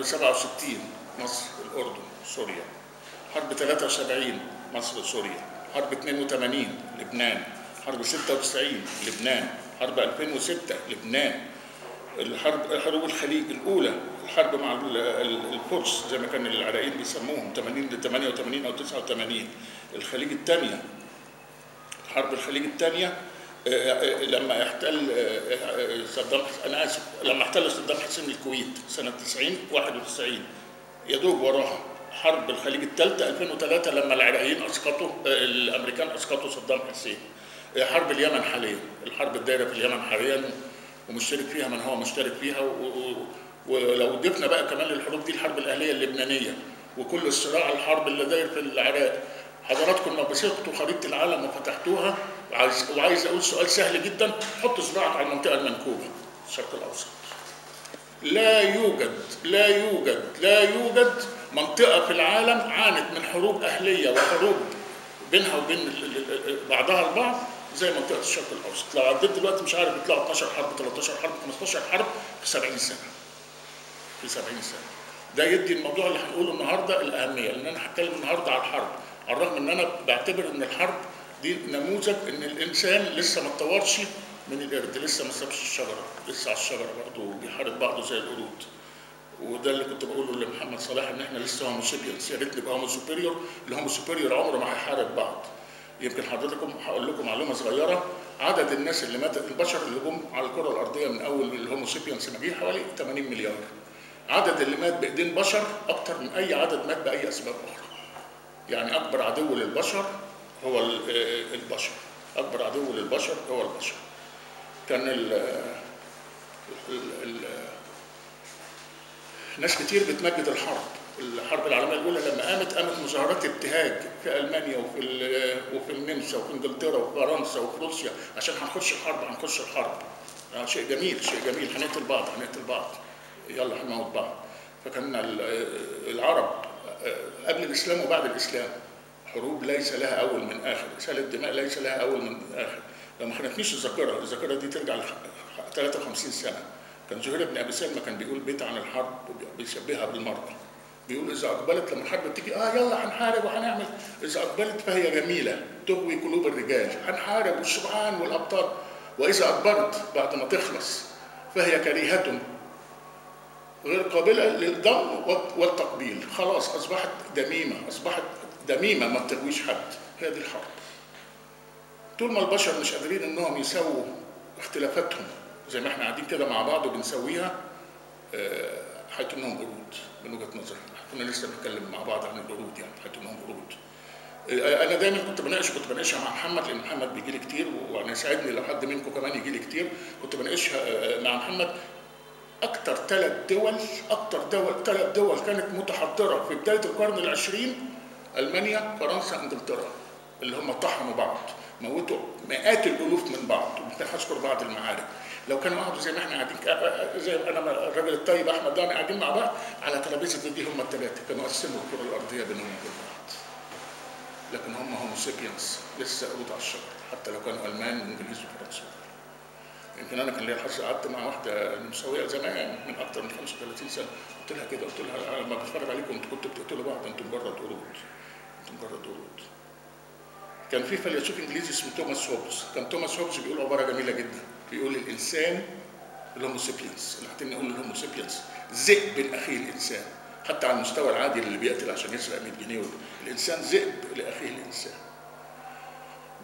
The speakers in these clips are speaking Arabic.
حرب 67 مصر الأردن سوريا. حرب 73 مصر سوريا. حرب 82 لبنان. حرب 96 لبنان. حرب 2006 لبنان. الحرب حروب الخليج الأولى الحرب مع ال- ال- الفرس زي ما كان العراقيين بيسموهم 80 ل 88 أو 89 الخليج الثانية حرب الخليج الثانية لما احتل صدام أنا اسف لما احتل صدام حسين الكويت سنة 90 91 يا دوب وراها حرب الخليج الثالثه 2003 لما العراقيين أسقطوا الأمريكان أسقطوا صدام حسين. حرب اليمن حاليا الحرب الدايرة في اليمن حاليا ومشترك فيها من هو مشترك فيها ولو ضفنا بقى كمان للحروب دي الحرب الأهلية اللبنانية وكل الصراع الحرب اللي داير في العراق. حضراتكم لو مسكتوا خريطة العالم وفتحتوها وعايز وعايز أقول سؤال سهل جدا حط صباعك على المنطقة المنكوبة الشرق الأوسط. لا يوجد لا يوجد لا يوجد منطقة في العالم عانت من حروب أهلية وحروب بينها وبين بعضها البعض زي منطقة الشرق الأوسط. لو عديت دلوقتي مش عارف يطلعوا 12 حرب 13 حرب 15 حرب في 70 سنة. في 70 سنة. ده يدي الموضوع اللي هنقوله النهارده الأهمية لأن أنا هتكلم النهارده على الحرب على الرغم إن أنا بعتبر إن الحرب دي نموذج إن الإنسان لسه ما اتطورش من القرد لسه ما سابش الشجرة لسه على الشجرة برضه بيحارب بعضه زي القرود. وده اللي كنت بقوله لمحمد صلاح إن إحنا لسه Homo sapiens يا ريت نبقى Homo superior ال Homo superior عمره ما هيحارب بعض. يمكن حضرتكم هقول لكم معلومة صغيرة عدد الناس اللي ماتت البشر اللي جم على الكرة الأرضية من أول ال Homo sapiens ما جه حوالي 80 مليار. عدد اللي مات بإيدين بشر أكتر من أي عدد مات بأي أسباب أخرى. يعني أكبر عدو للبشر هو آه، البشر. أكبر عدو للبشر هو البشر. كان ال ال ال ناس كتير بتمجد الحرب. الحرب العالمية الأولى لما قامت قامت مظاهرات ابتهاج في ألمانيا وفي وفي النمسا وفي إنجلترا وفي فرنسا وفي روسيا عشان هنخش الحرب هنخش الحرب. آه، شيء جميل شيء جميل. هنقتل بعض هنقتل بعض. يلا هنموت بعض. فكان ال- العرب آه، قبل الإسلام وبعد الإسلام. حروب ليس لها أول من آخر اساله دماء ليس لها أول من آخر. لو ما خانتنيش الذاكرة الذاكرة دي ترجع ل 53 سنة. كان زهير بن أبي سلمى كان بيقول بيت عن الحرب بيشبهها بالمرأة. بيقول إذا أقبلت لما الحرب تيجي آه يلا هنحارب وهنعمل. إذا أقبلت فهي جميلة تغوي قلوب الرجال. هنحارب والشجعان والأبطال. وإذا اقبلت بعد ما تخلص فهي كريهة. غير قابلة للضم والتقبيل. خلاص أصبحت دميمة أصبحت دميمه ما بتغويش حد. هي دي الحرب. طول ما البشر مش قادرين إنهم يسووا اختلافاتهم زي ما إحنا قاعدين كده مع بعض وبنسويها آه، حيث إنهم قرود من وجهة نظري. كنا لسه بنتكلم مع بعض عن القرود يعني حيث إنهم قرود. آه، أنا دايما كنت بناقش كنت بناقشها مع محمد لأن محمد بيجي لي كتير وأنا يسعدني لو حد منكم كمان يجي لي كتير. كنت بناقشها آه، مع محمد. أكتر ثلاث دول أكتر دول ثلاث دول كانت متحضرة في بداية القرن العشرين ألمانيا فرنسا إنجلترا اللي هم طحنوا بعض موتوا مئات الألوف من بعض هذكر بعض المعارك. لو كانوا قعدوا زي ما إحنا قاعدين زي أنا الراجل الطيب أحمد داني قاعدين مع بعض على ترابيزة دي هم الثلاثه كانوا قسموا الكرة الأرضية بينهم وبين بعض. لكن هم Homo sapiens لسه قرود على الشجر حتى لو كانوا ألمان وانجليز وفرنسا يمكن أنا كان ليا الحظ قعدت مع واحدة نمساويه زمان من أكثر من 35 سنة قلت لها كده قلت لها لما بتفرج عليكم أنتوا كنتوا بتقتلوا بعض أنتوا مجرد قرود مجرد قرود كان في فيلسوف إنجليزي اسمه توماس هوبز. كان توماس هوبز بيقول عبارة جميلة جدا. بيقول الإنسان ال Homo sapiens اللي حاطين نقول ال Homo sapiens ذئب لأخيه الإنسان. حتى على المستوى العادي اللي بيقتل عشان يسرق 100 جنيه الإنسان ذئب لأخيه الإنسان.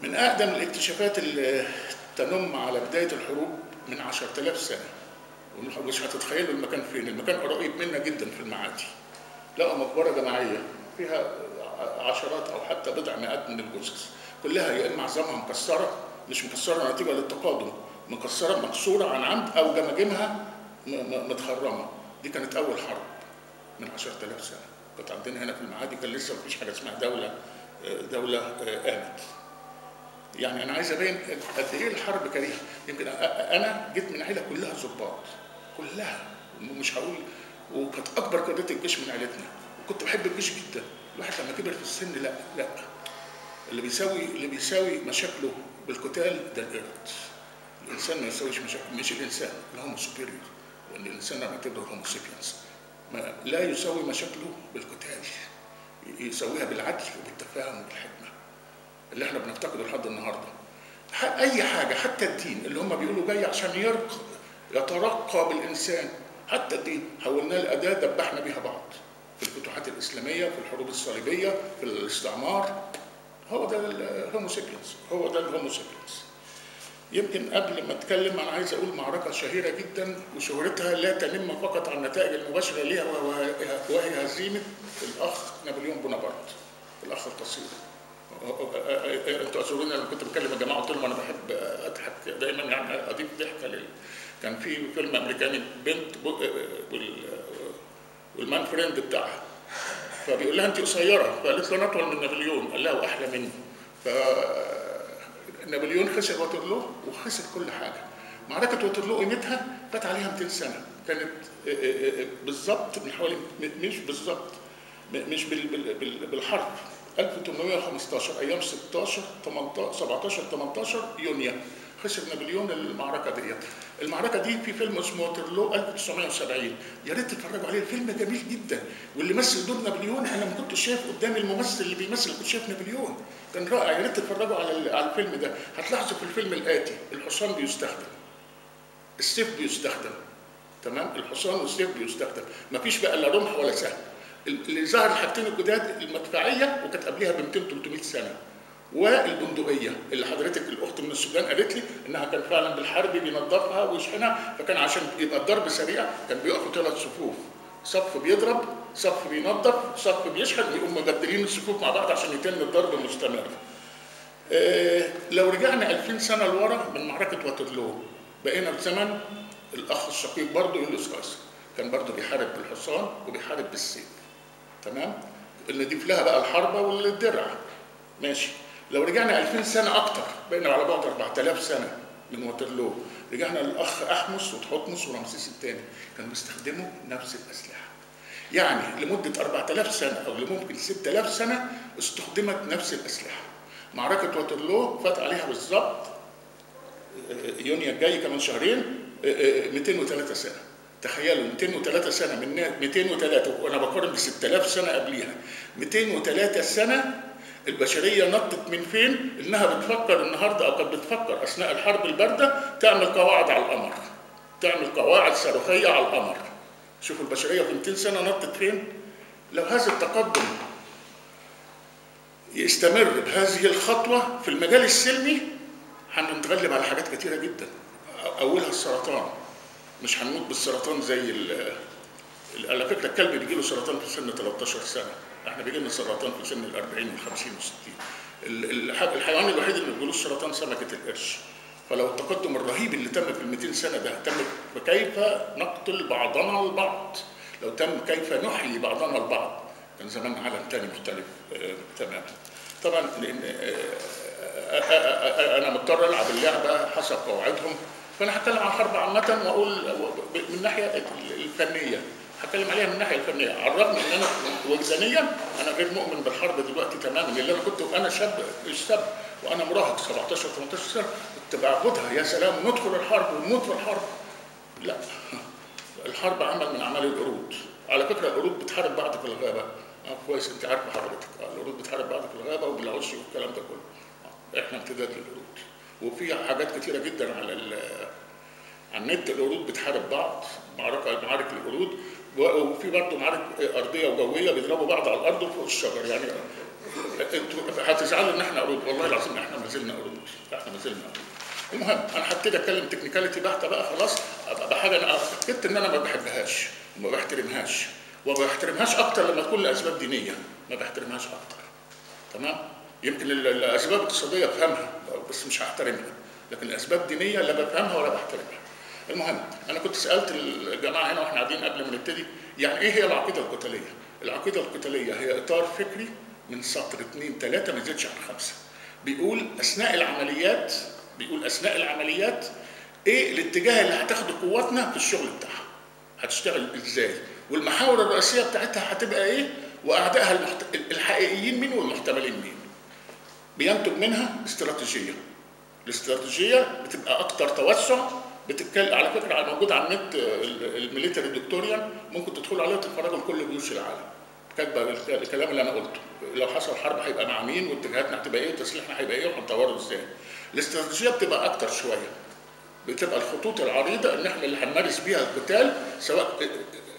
من أقدم الاكتشافات اللي تنم على بداية الحروب من 10000 سنة. ومش هتتخيلوا المكان فين. المكان قريب منا جدا في المعادي. لقوا مقبرة جماعية فيها عشرات أو حتى بضع مئات من الجثث. كلها يا إما عظامها مكسرة مش مكسرة نتيجه للتقادم. مكسرة مكسورة عن عمد أو جماجمها متخرمة. دي كانت أول حرب من 10000 سنة. كانت عندنا هنا في المعادي كان لسه مفيش حاجة اسمها دولة دولة قامت يعني أنا عايز أبين قد إيه الحرب كريهة. يمكن أنا جيت من عيلة كلها ضباط كلها. مش هقول وكانت أكبر قيادات الجيش من عيلتنا. وكنت بحب الجيش جدا. الواحد لما كبر في السن لا لا. اللي بيساوي اللي بيساوي مشاكله بالقتال ده القرد الإنسان ما يساويش مشاكل مش الإنسان ال Homo superior لأن الإنسان أنا بعتبره Homo sapiens ما لا يساوي مشاكله بالقتال يساويها بالعدل وبالتفاهم وبالحكمة. اللي إحنا بنفتقده لحد النهارده. أي حاجة حتى الدين اللي هم بيقولوا جاي عشان يرقى يترقى بالإنسان حتى الدين حولناه لأداة دبحنا بيها بعض. في الفتوحات الإسلامية في الحروب الصليبية في الاستعمار. هو ده ال Homo sapiens هو ده ال Homo sapiens يمكن قبل ما أتكلم أنا عايز أقول معركة شهيرة جدا وشهرتها لا تنم فقط عن النتائج المباشرة ليها وهي- هزيمة الأخ نابليون بونابرت. الأخ القصير. أنتوا اعذروني لما كنت بكلم الجماعة قلت لهم أنا بحب أضحك دايما يعني اضيف ضحكه لل كان في فيلم أمريكاني بنت وال man friend بتاعها فبيقول لها انت قصيره فقالت له أنا اطول من نابليون قال لها واحلى مني ف نابليون خسر واترلو وخسر كل حاجة. معركة واترلو قيمتها فات عليها 200 سنة. كانت آه، آه، آه، بالظبط من حوالي مش بالظبط مش بال- بال- بال- بالحرف 1815 أيام 16 18 17 18 يونيو. خسر نابليون المعركة ديت. المعركة دي في فيلم اسمه واترلو 1970 يا ريت تتفرجوا عليه الفيلم جميل جدا. واللي مثل دور نابليون أنا ما كنتش شايف قدامي الممثل اللي بيمثل كنت شايف نابليون. كان رائع. يا ريت تتفرجوا على على الفيلم ده. هتلاحظوا في الفيلم الآتي الحصان بيستخدم. السيف بيستخدم. تمام؟ الحصان والسيف بيستخدم. مفيش بقى لا رمح ولا سهم. اللي ظهر الحاجتين الجداد المدفعية وكانت قبلها ب 200 300 سنة. والبندقية اللي حضرتك الأخت من السودان قالت لي إنها كان فعلا بالحرب بينظفها ويشحنها فكان عشان يبقى الضرب سريع كان بيقفوا ثلاث صفوف صف بيضرب صف بينظف صف بيشحن ويقوم مبدلين الصفوف مع بعض عشان يتم الضرب مستمر آه، لو رجعنا 2000 سنة لورا من معركة واترلو بقينا في زمن الأخ الشقيق برضه يوليوس قيصر كان برضه بيحارب بالحصان وبيحارب بالسيف تمام؟ نضيف لها بقى الحربة والدرع. ماشي. لو رجعنا 2000 سنة أكتر بقينا على بعد 4000 سنة من واترلو. رجعنا للأخ أحمس وتحتمس ورمسيس الثاني كانوا بيستخدموا نفس الأسلحة. يعني لمدة 4000 سنة أو لممكن 6000 سنة استخدمت نفس الأسلحة. معركة واترلو فات عليها بالظبط يونيو الجاي كمان شهرين 203 سنة. تخيلوا 203 سنة من 203 وأنا بقارن ب 6000 سنة قبليها. 203 سنة البشرية نطت من فين؟ إنها بتفكر النهارده أو كانت بتفكر أثناء الحرب الباردة تعمل قواعد على القمر. تعمل قواعد صاروخية على القمر. شوفوا البشرية في 200 سنة نطت فين؟ لو هذا التقدم يستمر بهذه الخطوة في المجال السلمي هنتغلب على حاجات كتيرة جدا. أولها السرطان. مش هنموت بالسرطان زي على فكرة الكلب بيجي له سرطان في سن 13 سنة إحنا بيجي لنا سرطان في سن ال 40 وال 50 وال 60 الحيوان الوحيد اللي ما بيجيلوش سرطان سمكة القرش. فلو التقدم الرهيب اللي تم في ال 200 سنة ده تم فكيف نقتل بعضنا البعض؟ لو تم كيف نحيي بعضنا البعض كان زمان عالم تاني مختلف آه تماما. طبعا لأن آه، آه، أنا مضطر ألعب اللعبة حسب قواعدهم. فأنا هتكلم عن الحرب عامة وأقول من الناحيه الفنية. هتكلم عليها من الناحيه الفنية. على الرغم إن أنا وجدانيا أنا غير مؤمن بالحرب دلوقتي تماما. لأن أنا كنت وأنا شاب مش شاب وأنا مراهق 17 18 سنة كنت بعبدها. يا سلام ندخل الحرب ونموت في الحرب. لا الحرب عمل من أعمال القرود. على فكرة القرود بتحارب بعض في الغابة. آه كويس أنت عارف حضرتك آه القرود بتحارب بعض في الغابة وبالعش والكلام ده كله. آه، إحنا امتداد للقرود. وفي حاجات كتيرة جدا على على النت. القرود بتحارب بعض معركه معارك القرود وفي برضه معارك أرضية وجوية بيضربوا بعض على الأرض وفوق الشجر. يعني أنتوا هتزعلوا إن إحنا قرود والله العظيم إحنا ما زلنا قرود إحنا ما زلنا المهم أنا هبتدي أتكلم تكنيكاليتي بحتة بقى خلاص؟ بحاجة أنا اكدت إن أنا ما بحبهاش وما بحترمهاش وما بحترمهاش أكتر لما تكون لأسباب دينية. ما بحترمهاش أكتر. تمام؟ يمكن ال- الأسباب الاقتصادية أفهمها بس مش هحترمها. لكن الأسباب الدينية لا بفهمها ولا بحترمها. المهم أنا كنت سألت الجماعة هنا وإحنا قاعدين قبل ما نبتدي يعني إيه هي العقيدة القتالية؟ العقيدة القتالية هي إطار فكري من سطر اثنين ثلاثة ما يزيدش عن خمسة. بيقول أثناء العمليات بيقول أثناء العمليات إيه الاتجاه اللي هتاخده قواتنا في الشغل بتاعها؟ هتشتغل إزاي؟ والمحاور الرئيسية بتاعتها هتبقى إيه؟ وأعدائها المحت... الحقيقيين مين والمحتملين مين؟ بينتج منها استراتيجية. الاستراتيجية بتبقى أكتر توسع بتتكلم على فكرة على موجود على النت ال- الميليتري دكتوريان ممكن تدخلوا عليه وتتفرجوا لكل جيوش العالم. كاتبة الك- الكلام اللي أنا قلته. لو حصل حرب هيبقى مع مين؟ واتجاهاتنا هتبقى إيه؟ وتسليحنا هيبقى إيه؟ وهنطوره إزاي؟ الاستراتيجية بتبقى أكتر شوية. بتبقى الخطوط العريضة إن إحنا اللي هنمارس بيها القتال سواء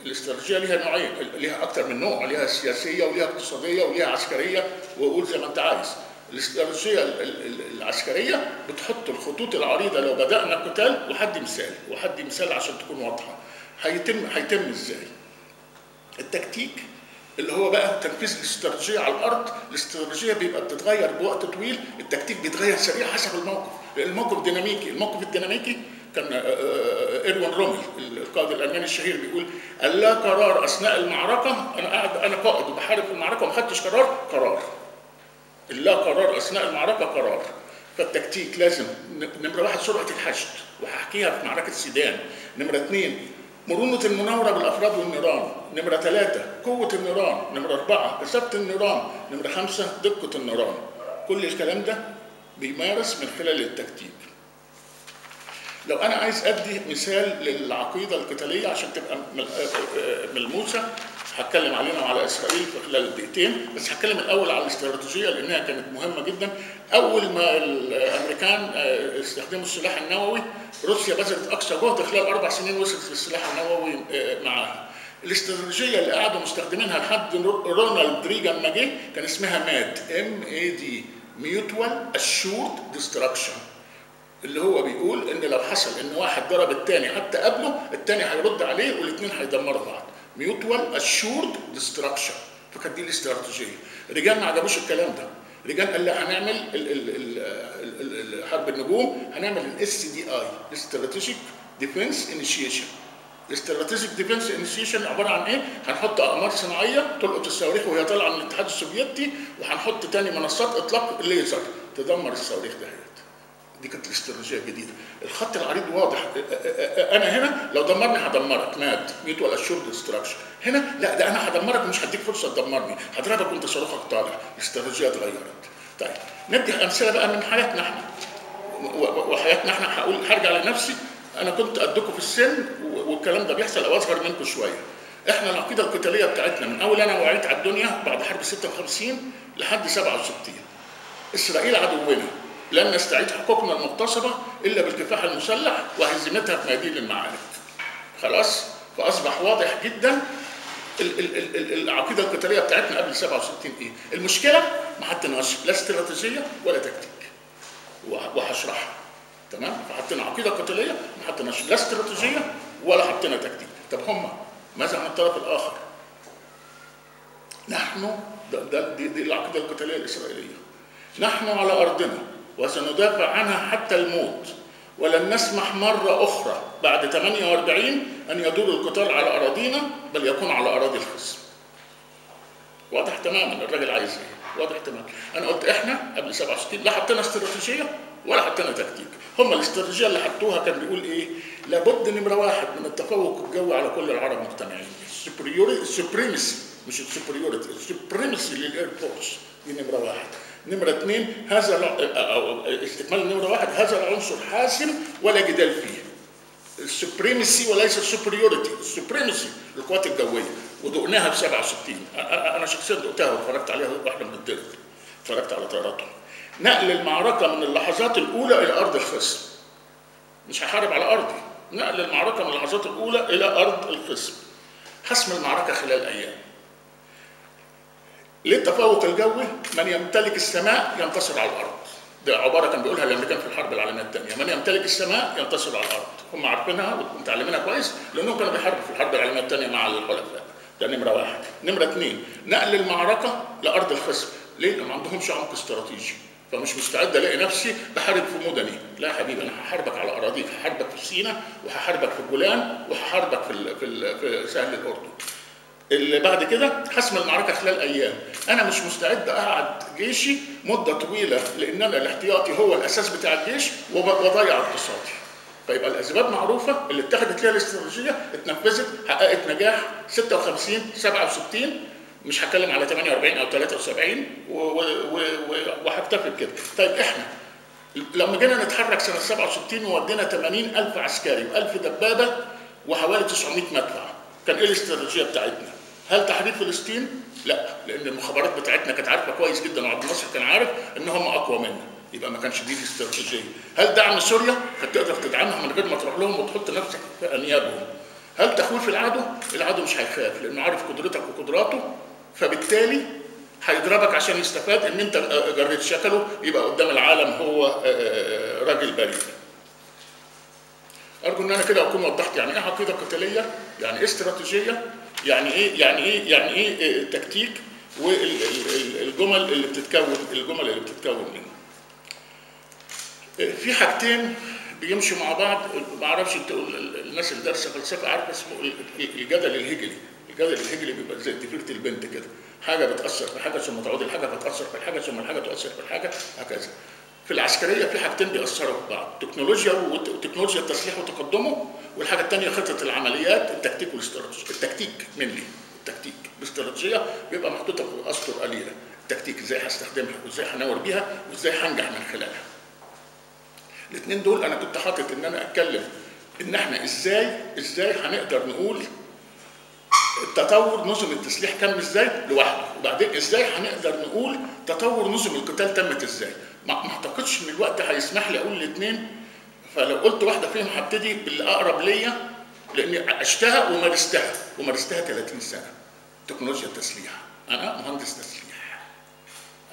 الاستراتيجية ليها نوعين ليها أكتر من نوع ليها سياسية وليها اقتصادية وليها عسكرية وقول زي ما أنت عايز. الاستراتيجيه ال- ال- ال- العسكرية بتحط الخطوط العريضة لو بدأنا قتال وحد مثال وحد مثال عشان تكون واضحة. هيتم هيتم إزاي؟ التكتيك اللي هو بقى تنفيذ الاستراتيجية على الأرض الاستراتيجية بيبقى بتتغير بوقت طويل التكتيك بيتغير سريع حسب الموقف. الموقف ديناميكي الموقف الديناميكي كان آه، آه، ايروين رومل القائد الألماني الشهير بيقول اللا قرار أثناء المعركة أنا قاعد أنا قائد وبحارب في المعركة وما خدتش قرار قرار. اللا قرار أثناء المعركة قرار. فالتكتيك لازم نمرة واحد سرعة الحشد. وهحكيها في معركة سيدان. نمرة اثنين مرونة المناورة بالأفراد والنيران، نمرة ثلاثة قوة النيران، نمرة أربعة كثافة النيران، نمرة خمسة دقة النيران. كل الكلام ده بيمارس من خلال التكتيك. لو أنا عايز أدي مثال للعقيدة القتالية عشان تبقى مل- ملموسة هتكلم علينا وعلى إسرائيل في خلال دقيقتين بس هتكلم الأول على الاستراتيجية لأنها كانت مهمة جدا. أول ما الأمريكان آه، استخدموا السلاح النووي روسيا بذلت أقصى جهد خلال أربع سنين وصلت للسلاح النووي آه، معاها. الاستراتيجية اللي قعدوا مستخدمينها لحد رونالد ريجان ما جه كان اسمها MAD M A D mutual assured destruction اللي هو بيقول إن لو حصل إن واحد ضرب الثاني حتى قبله الثاني هيرد عليه والاثنين هيدمروا بعض. mutual assured destruction فكانت دي الاستراتيجية. ريجان ما عجبوش الكلام ده. ريجان قال لا هنعمل حرب النجوم هنعمل ال SDI Strategic Defense Initiation ال Strategic Defense Initiation عبارة عن إيه؟ هنحط أقمار صناعية تلقط الصواريخ وهي طالعة من الاتحاد السوفيتي وهنحط تاني منصات إطلاق ليزر تدمر الصواريخ دهيت دي كانت الاستراتيجية الجديدة. الخط العريض واضح. أنا هنا لو دمرني هدمرك. MAD. mutual assured destruction هنا؟ لا ده أنا هدمرك ومش هديك فرصة تدمرني. هضربك وأنت صاروخك طالع. الاستراتيجية اتغيرت. طيب ندي أمثلة بقى من حياتنا إحنا. وحياتنا إحنا. هقول هرجع لنفسي. أنا كنت قدكم في السن والكلام ده بيحصل أو أصغر منكم شوية. إحنا العقيدة القتالية بتاعتنا من أول أنا وعيت على الدنيا بعد حرب 56 لحد 67 إسرائيل عدونا. لن نستعيد حقوقنا المغتصبة إلا بالكفاح المسلح وهزيمتها في ميادين المعارك. خلاص؟ فأصبح واضح جدا ال- ال- ال- ال- العقيدة القتالية بتاعتنا قبل 67 إيه؟ المشكلة ما حطيناش لا استراتيجية ولا تكتيك. وه- وهشرحها. تمام؟ فحطينا عقيدة قتالية ما حطيناش لا استراتيجية ولا حطينا تكتيك. طب هم؟ ماذا عن الطرف الآخر؟ نحن ده ده دي, دي العقيدة القتالية الإسرائيلية. نحن على أرضنا. وسندافع عنها حتى الموت. ولن نسمح مرة أخرى بعد 48 أن يدور القتال على أراضينا بل يكون على أراضي الخصم. واضح تماما الراجل عايز إيه؟ واضح تمام أنا قلت إحنا قبل 67 لا حطينا استراتيجية ولا حطينا تكتيك. هم الاستراتيجية اللي حطوها كان بيقول إيه؟ لابد نمره واحد من التفوق الجوي على كل العرب مجتمعين ال supremacy مش ال superiority ال supremacy لل air force دي نمره واحد. نمرة اثنين هذا أو استكمال نمرة واحد هذا العنصر حاسم ولا جدال فيه. ال supremacy وليس ال superiority ال supremacy للقوات الجوية. ودقناها ب 67 أ- أ- أنا شخصيا دقتها واتفرجت عليها وإحنا بنتدرب اتفرجت على طياراتهم نقل المعركة من اللحظات الأولى إلى أرض الخصم. مش هحارب على أرضي. نقل المعركة من اللحظات الأولى إلى أرض الخصم. حسم المعركة خلال أيام. للتفوق الجوي من يمتلك السماء ينتصر على الأرض. ده عبارة كان بيقولها الأمريكان في الحرب العالمية الثانية. من يمتلك السماء ينتصر على الأرض. هم عارفينها ومتعلمينها كويس لأنهم كانوا بيحاربوا في الحرب العالمية الثانية مع الحلفاء ده نمرة واحد. نمرة اثنين نقل المعركة لأرض الخصم. ليه؟ لأن ما عندهمش عمق استراتيجي. فمش مستعد ألاقي نفسي بحارب في مدني. لا يا حبيبي أنا هحاربك على أراضيك هحاربك في سيناء وهحاربك في الجولان وهحاربك في في, في سهل الأردن. اللي بعد كده حسم المعركة خلال أيام. أنا مش مستعد أقعد جيشي مدة طويلة لأن أنا الاحتياطي هو الأساس بتاع الجيش وب- وضيع اقتصادي. فيبقى الأسباب معروفة اللي اتخذت ليها الاستراتيجية اتنفذت حققت نجاح 56 67 مش هتكلم على 48 أو 73 و- و- و- و- وهكتفي بكده. طيب إحنا لما جينا نتحرك سنة 67 وودينا 80 ألف عسكري و1000 دبابة وحوالي 900 مدفع كان إيه الاستراتيجية بتاعتنا؟ هل تحرير فلسطين؟ لا لأن المخابرات بتاعتنا كانت عارفة كويس جدا وعبد الناصر كان عارف إن هم أقوى منا يبقى ما كانش دي الاستراتيجية هل دعم سوريا؟ كانت تقدر تدعمها من غير ما تروح لهم وتحط نفسك في أنيابهم هل تخويف العدو؟ العدو مش هيخاف لأنه عارف قدرتك وقدراته فبالتالي هيضربك عشان يستفاد إن أنت جريت شكله يبقى قدام العالم هو آه، راجل بريء. أرجو إن أنا كده أكون وضحت يعني إيه عقيدة قتالية، يعني إيه استراتيجية، يعني إيه يعني إيه يعني إيه آه، تكتيك والجمل اللي بتتكون الجمل اللي بتتكون منه. في حاجتين بيمشوا مع بعض ما أعرفش أنت الناس اللي دارسة فلسفة عارفة اسمه الجدل الهجلي. الجدل الهجلي بيبقى زي ضفيره البنت كده. حاجة بتأثر في حاجة ثم تعود الحاجة فتاثر في الحاجة ثم الحاجة تؤثر في الحاجة هكذا. في العسكرية في حاجتين بيأثروا في بعض تكنولوجيا وت- وتكنولوجيا التسليح وتقدمه والحاجة الثانية خطة العمليات التكتيك والاستراتيجيه التكتيك منلي التكتيك. باستراتيجيه بيبقى محطوطة في أسطر قليلة. التكتيك إزاي هستخدمها وإزاي هنور بيها وإزاي هنجح من خلالها. الاثنين دول أنا كنت حاطط إن أنا أتكلم إن إحنا إزاي إزاي هنقدر نقول تطور نظم التسليح كان إزاي لوحده وبعدين إزاي هنقدر نقول تطور نظم القتال تمت إزاي. ما اعتقدش ان الوقت هيسمح لي أقول الاثنين فلو قلت واحدة فيهم هبتدي باللي اقرب ليا لأني عشتها ومارستها ومارستها 30 سنة. تكنولوجيا التسليح. أنا مهندس تسليح.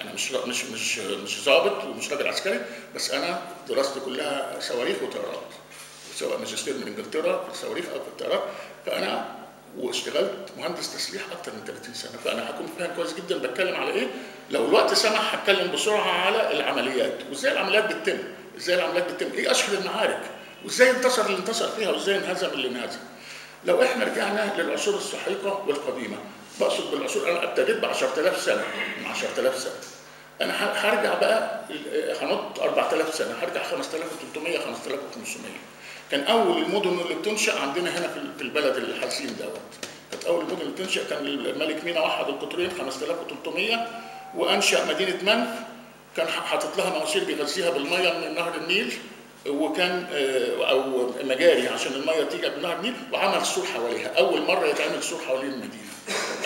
أنا مش مش مش مش ضابط ومش راجل عسكري بس أنا دراستي كلها صواريخ وطيارات. سواء ماجستير من إنجلترا في الصواريخ أو في الطيارات فأنا واشتغلت مهندس تسليح أكتر من 30 سنة. فأنا هكون فاهم كويس جدا بتكلم على إيه. لو الوقت سمح هتكلم بسرعة على العمليات. وإزاي العمليات بتتم؟ إزاي العمليات بتتم؟ إيه أشهر المعارك؟ وإزاي انتصر اللي انتصر فيها؟ وإزاي انهزم اللي انهزم؟ لو إحنا رجعنا للعصور السحيقه والقديمة بقصد بالعصور أنا ابتديت ب 10000 سنة من 10000 سنة. أنا هرجع بقى ال- هنط 4000 سنة هرجع 5300 5500 كان أول المدن اللي بتنشأ عندنا هنا في ال- في البلد الحزين دوت. كانت أول المدن اللي بتنشأ كان الملك مينا وحد القطرين 5300 وأنشأ مدينة منف. كان حاطط لها مواسير بيغذيها بالمية من نهر النيل. وكان آه، أو مجاري عشان المية تيجي من نهر النيل وعمل سور حواليها. أول مرة يتعمل سور حوالين المدينة.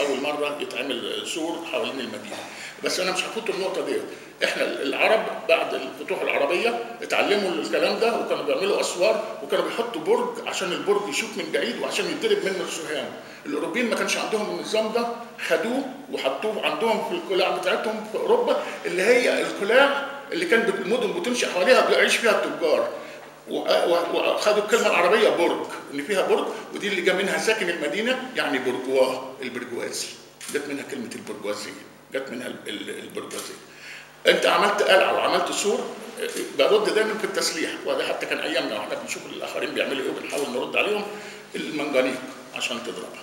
أول مرة يتعمل سور حوالين المدينة. بس أنا مش هفوت النقطة ديت. إحنا العرب بعد الفتوح العربية اتعلموا الكلام ده وكانوا بيعملوا أسوار وكانوا بيحطوا برج عشان البرج يشوف من بعيد وعشان يتضرب منه السهام. الأوروبيين ما كانش عندهم النظام ده. خدوه وحطوه عندهم في القلاع بتاعتهم في أوروبا اللي هي القلاع اللي كان المدن بتنشا حواليها بيعيش فيها التجار. وخدوا الكلمة العربية برج إن فيها برج ودي اللي جا منها ساكن المدينة يعني برجواه البرجوازي. جت منها كلمة البرجوازية. جت منها ال- ال- البرجوازية. أنت عملت قلعة وعملت سور برد دايما في التسليح. وده حتى كان أيامنا وإحنا بنشوف الآخرين بيعملوا إيه وبنحاول نرد عليهم المنجنيق عشان تضربها.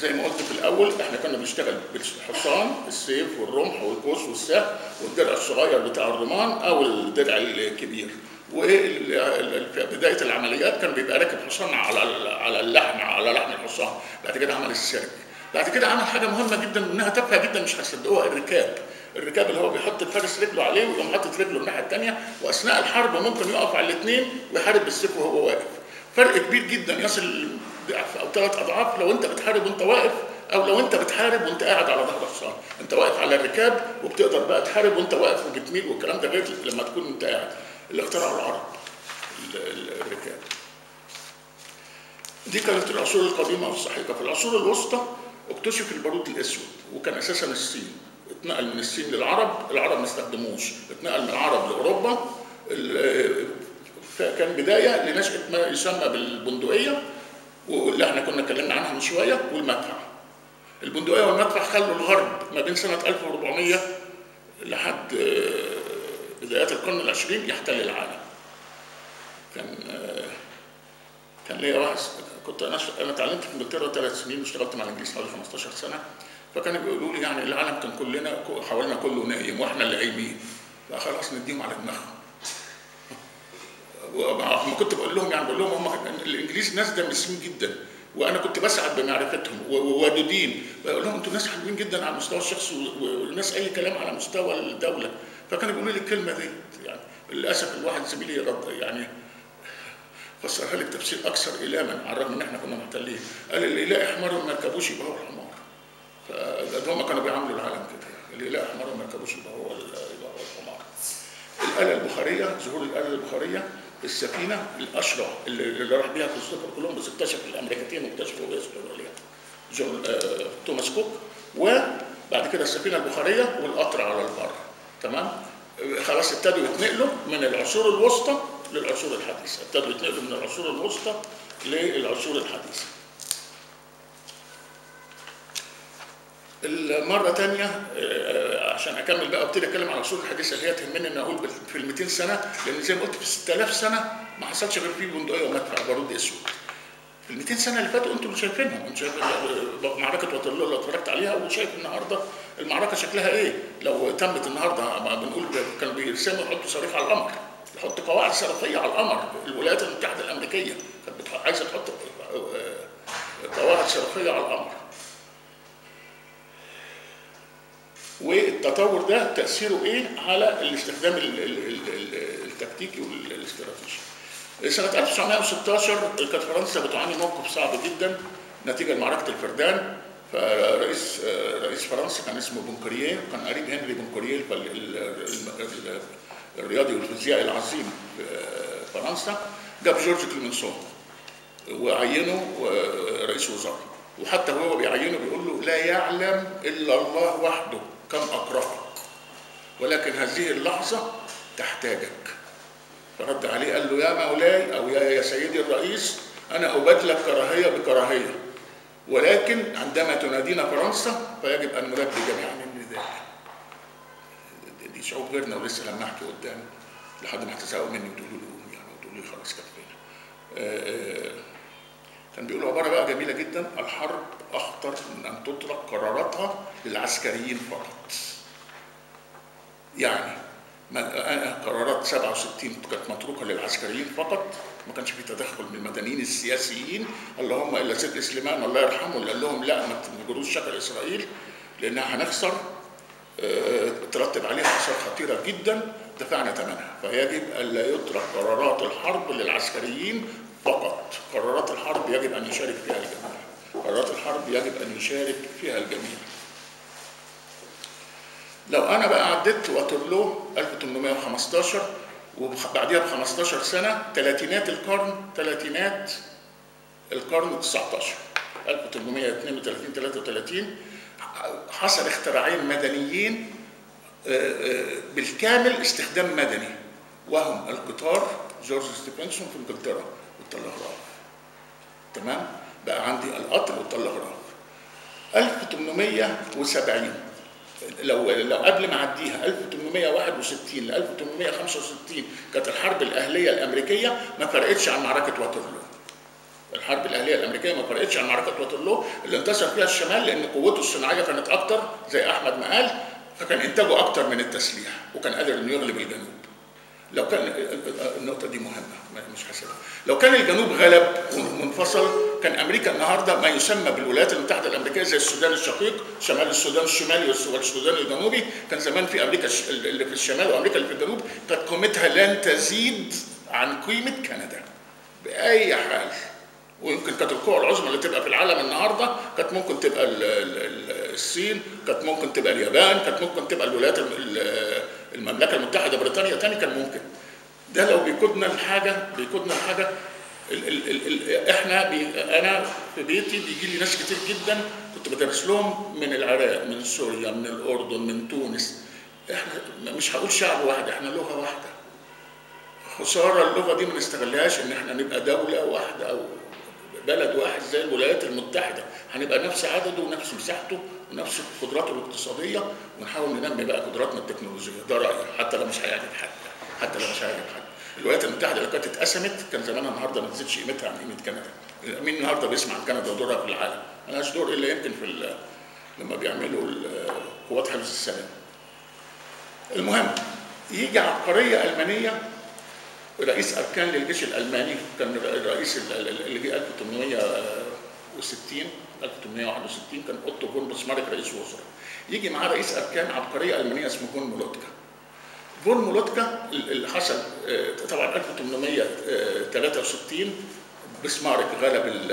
زي ما قلت في الأول إحنا كنا بنشتغل بالحصان السيف والرمح والقوس والسهم والدرع الصغير بتاع الرمان أو الدرع الكبير. وفي بدايه العمليات كان بيبقى راكب حصان على على اللحم على لحم الحصان. بعد كده عمل السرج بعد كده عمل حاجة مهمة جدا منها تافهة جدا مش هتصدقوها الركاب. الركاب اللي هو بيحط الفارس رجله عليه ويقوم حاطط رجله الناحية الثانية وأثناء الحرب ممكن يقف على الاثنين ويحارب بالسيف وهو واقف. فرق كبير جدا. يصل ضعف أو ثلاث أضعاف لو أنت بتحارب وأنت واقف أو لو أنت بتحارب وأنت قاعد على ظهر حصان أنت واقف على الركاب وبتقدر بقى تحارب وأنت واقف وبتميل والكلام ده غير لما تكون أنت قاعد. اللي اخترعه العرب ال- ال- الركاب. دي كانت العصور القديمة والسحيقة في العصور الوسطى اكتشف البارود الأسود وكان أساسا الصين. اتنقل من الصين للعرب العرب ما استخدموش. اتنقل من العرب لأوروبا ال- كان بداية لنشأة ما يسمى بالبندقية واللي إحنا كنا اتكلمنا عنها من شوية والمدفع البندقية والمدفع خلوا الغرب ما بين سنة 1400 لحد آه، بدايات القرن العشرين يحتل العالم. كان آه، كان ليا واحد كنت أنا أنا اتعلمت في إنجلترا ثلاث سنين واشتغلت مع الإنجليز حوالي 15 سنة. فكانوا بيقولوا لي يعني العالم كان كلنا حوالينا كله نايم وإحنا اللي قايمين. لا خلاص نديهم على دماغهم. وما كنت بقول لهم يعني بقول لهم هم الإنجليز ناس دمسين جدا وأنا كنت بسعد بمعرفتهم وودودين. بقول لهم أنتوا ناس حلوين جدا على المستوى الشخصي و- وناس أي كلام على مستوى الدولة. فكانوا بيقولوا لي الكلمة دي يعني للأسف الواحد زميلي رد يعني فسرها لي بتفسير أكثر الاما على الرغم إن إحنا كنا محتلين. قال اللي يلاقي حمار ما يركبوش يبقى هو الحمار فده هم كانوا بيعاملوا العالم كده اللي يلاقي حمار ما يركبوش يبقى هو يبقى هو الحمار. الآلة البخارية ظهور الآلة البخارية السفينة الأشرع اللي, راح بيها كريستوفر كولومبوس اكتشف الأمريكتين واكتشفوا بيسكروا عليها جون آه توماس كوك وبعد كده السفينة البخارية والقطر على البر. تمام؟ خلاص ابتدوا يتنقلوا من العصور الوسطى للعصور الحديثة. ابتدوا يتنقلوا من العصور الوسطى للعصور الحديثة. المرة تانية آه، عشان أكمل بقى ابتدي أتكلم عن العصور الحديثة اللي هي تهمني أقول بال- في ال 200 سنة لأن زي ما قلت في 6000 سنة ما حصلش غير فيه بندقية ومدفع بارود أسود. في ال 200 سنة اللي فاتوا أنتم اللي شايفينهم، أنتم شايف آه، معركة واترلو اللي اتفرجت عليها وشايف النهاردة المعركة شكلها إيه؟ لو تمت النهاردة ما بنقول كانوا بيرسموا يحطوا صاروخ على القمر، يحطوا قواعد صاروخية على القمر، الولايات المتحدة الأمريكية كانت عايزة تحط آه، آه، قواعد صاروخية على القمر. والتطور ده تأثيره إيه على الاستخدام ال- ال- ال- ال- التكتيكي والاستراتيجي. سنة 1916 كانت فرنسا بتعاني موقف صعب جدا نتيجة لمعركة الفردان. فرئيس رئيس فرنسا كان اسمه بونكرييه كان قريب هنري ال- الرياضي والفيزيائي العظيم في فرنسا. جاب جورج كليمنسون وعينه رئيس وزراء. وحتى هو بيعينه بيقول له لا يعلم إلا الله وحده. كم اكرهك ولكن هذه اللحظة تحتاجك. فرد عليه قال له يا مولاي أو يا يا سيدي الرئيس أنا ابادلك كراهية بكراهية. ولكن عندما تنادينا فرنسا فيجب أن نلبي جميعا. النداء دي شعوب غيرنا ولسه لما احكي قدام. لحد ما هتزهقوا مني وتقولوا لي يعني وتقولوا لي خلاص كفينا. آه، آه، كان بيقول عبارة بقى جميلة جدا الحرب أخطر من أن تطلق قراراتها للعسكريين فقط. يعني قرارات 67 كانت متروكة للعسكريين فقط ما كانش في تدخل من المدنيين السياسيين اللهم إلا سيد سليمان الله يرحمه اللي قال لهم لا ما تنجروش شكل إسرائيل لأنها هنخسر. آه، ترتب عليها اثار خطيرة جدا دفعنا ثمنها. فيجب الا يترك قرارات الحرب للعسكريين فقط. قرارات الحرب يجب أن يشارك فيها الجميع. قرارات الحرب يجب أن يشارك فيها الجميع. لو أنا بقى عديت واترلو 1815 وبعديها ب 15 سنة ثلاثينات القرن ثلاثينات القرن 19 1832 33 حصل اختراعين مدنيين آه، آه، بالكامل استخدام مدني وهم القطار جورج ستيفنسون في إنجلترا. والتلغراف تمام؟ بقى عندي القطر والتلغراف 1870 لو لو قبل ما أعديها 1861 ل 1865 كانت الحرب الأهلية الأمريكية ما فرقتش عن معركة واترلو. الحرب الأهلية الأمريكية ما فرقتش عن معركة واترلو. اللي انتصر فيها الشمال لأن قوته الصناعية كانت أكتر زي أحمد ما قال فكان إنتاجه أكتر من التسليح وكان قادر إنه يغلب الجنوب. لو كان النقطة دي مهمة مش حاسبها. لو كان الجنوب غلب ومنفصل كان أمريكا النهاردة ما يسمى بالولايات المتحدة الأمريكية زي السودان الشقيق شمال السودان الشمالي والسودان الجنوبي. كان زمان في أمريكا اللي في الشمال وأمريكا اللي في الجنوب كانت قيمتها لن تزيد عن قيمة كندا. بأي حال. ويمكن كانت القوى العظمى اللي تبقى في العالم النهارده كانت ممكن تبقى ال ال الصين كانت ممكن تبقى اليابان كانت ممكن تبقى الولايات المملكة المتحدة بريطانيا تاني كان ممكن. ده لو بيقودنا لحاجة بيقودنا لحاجة ال ال ال ال إحنا بي أنا في بيتي بيجي لي ناس كتير جدا كنت بدرس لهم من العراق من سوريا من الأردن من تونس. إحنا مش هقول شعب واحد إحنا لغة واحدة. خسارة اللغة دي ما نستغلهاش إن إحنا نبقى دولة واحدة أو بلد واحد زي الولايات المتحدة. هنبقى نفس عدده ونفس مساحته ونفس قدراته الاقتصادية ونحاول ننمي بقى قدراتنا التكنولوجية. ده رأيي حتى لو مش هيعجب حد حتى لو مش هيعجب حد. الولايات المتحدة لو كانت اتقسمت كان زمانها النهارده ما تزيدش قيمتها عن قيمة كندا. مين النهارده بيسمع عن كندا ودورها في العالم؟ ملهاش دور إلا يمكن في لما بيعملوا قوات حفظ السلام. المهم يجي عبقرية ألمانية رئيس أركان للجيش الألماني كان الرئيس اللي جه 1860 1861 كان أوتو فون بسمارك رئيس وزراء. يجي معاه رئيس أركان عبقريه المانيه اسمه فون مولتكا. فون مولتكا اللي حصل طبعا 1863 بسمارك غلب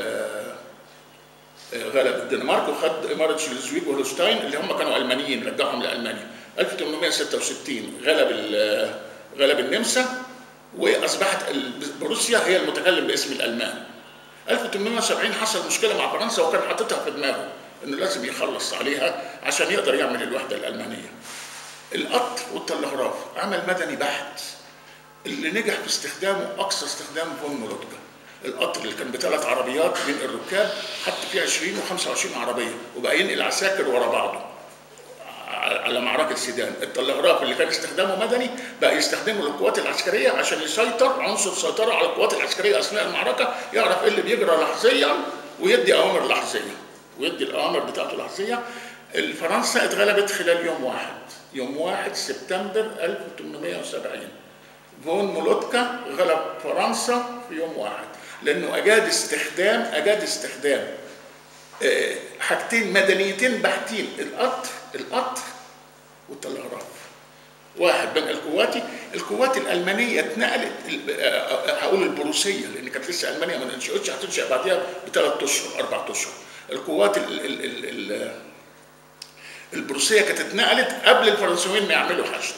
غلب الدنمارك وخد إمارة شلزويج وهولشتاين اللي هم كانوا ألمانيين رجعهم لألمانيا. 1866 غلب غلب النمسا. وأصبحت روسيا هي المتكلم باسم الألمان. 1870 حصل مشكلة مع فرنسا وكان حاططها في دماغه إنه لازم يخلص عليها عشان يقدر يعمل الوحدة الألمانية. القطر والتلغراف عمل مدني بحت. اللي نجح في استخدامه أقصى استخدام فون مولوتكا القطر اللي كان بثلاث عربيات بين الركاب حط فيه 20 و25 عربية وبقى ينقل عساكر ورا بعضه. على معركة سيدان. التلغراف اللي كان استخدامه مدني بقى يستخدمه للقوات العسكرية عشان يسيطر عنصر سيطرة على القوات العسكرية أثناء المعركة يعرف إيه اللي بيجرى لحظيا ويدي أوامر لحظية. ويدي الأوامر بتاعته لحظية. فرنسا اتغلبت خلال يوم واحد يوم 1 سبتمبر 1870 فون مولوتكا غلب فرنسا في يوم واحد لأنه أجاد استخدام أجاد استخدام حاجتين مدنيتين بحتين القطر القطر والتلغراف. واحد بين القواتي القوات الألمانية اتنقلت هقول البروسية لأن كانت لسه ألمانيا ما انشئتش هتنشأ بعديها بثلاث أشهر أربع أشهر. القوات ال ال ال ال البروسية كانت اتنقلت قبل الفرنسيين ما يعملوا حشد.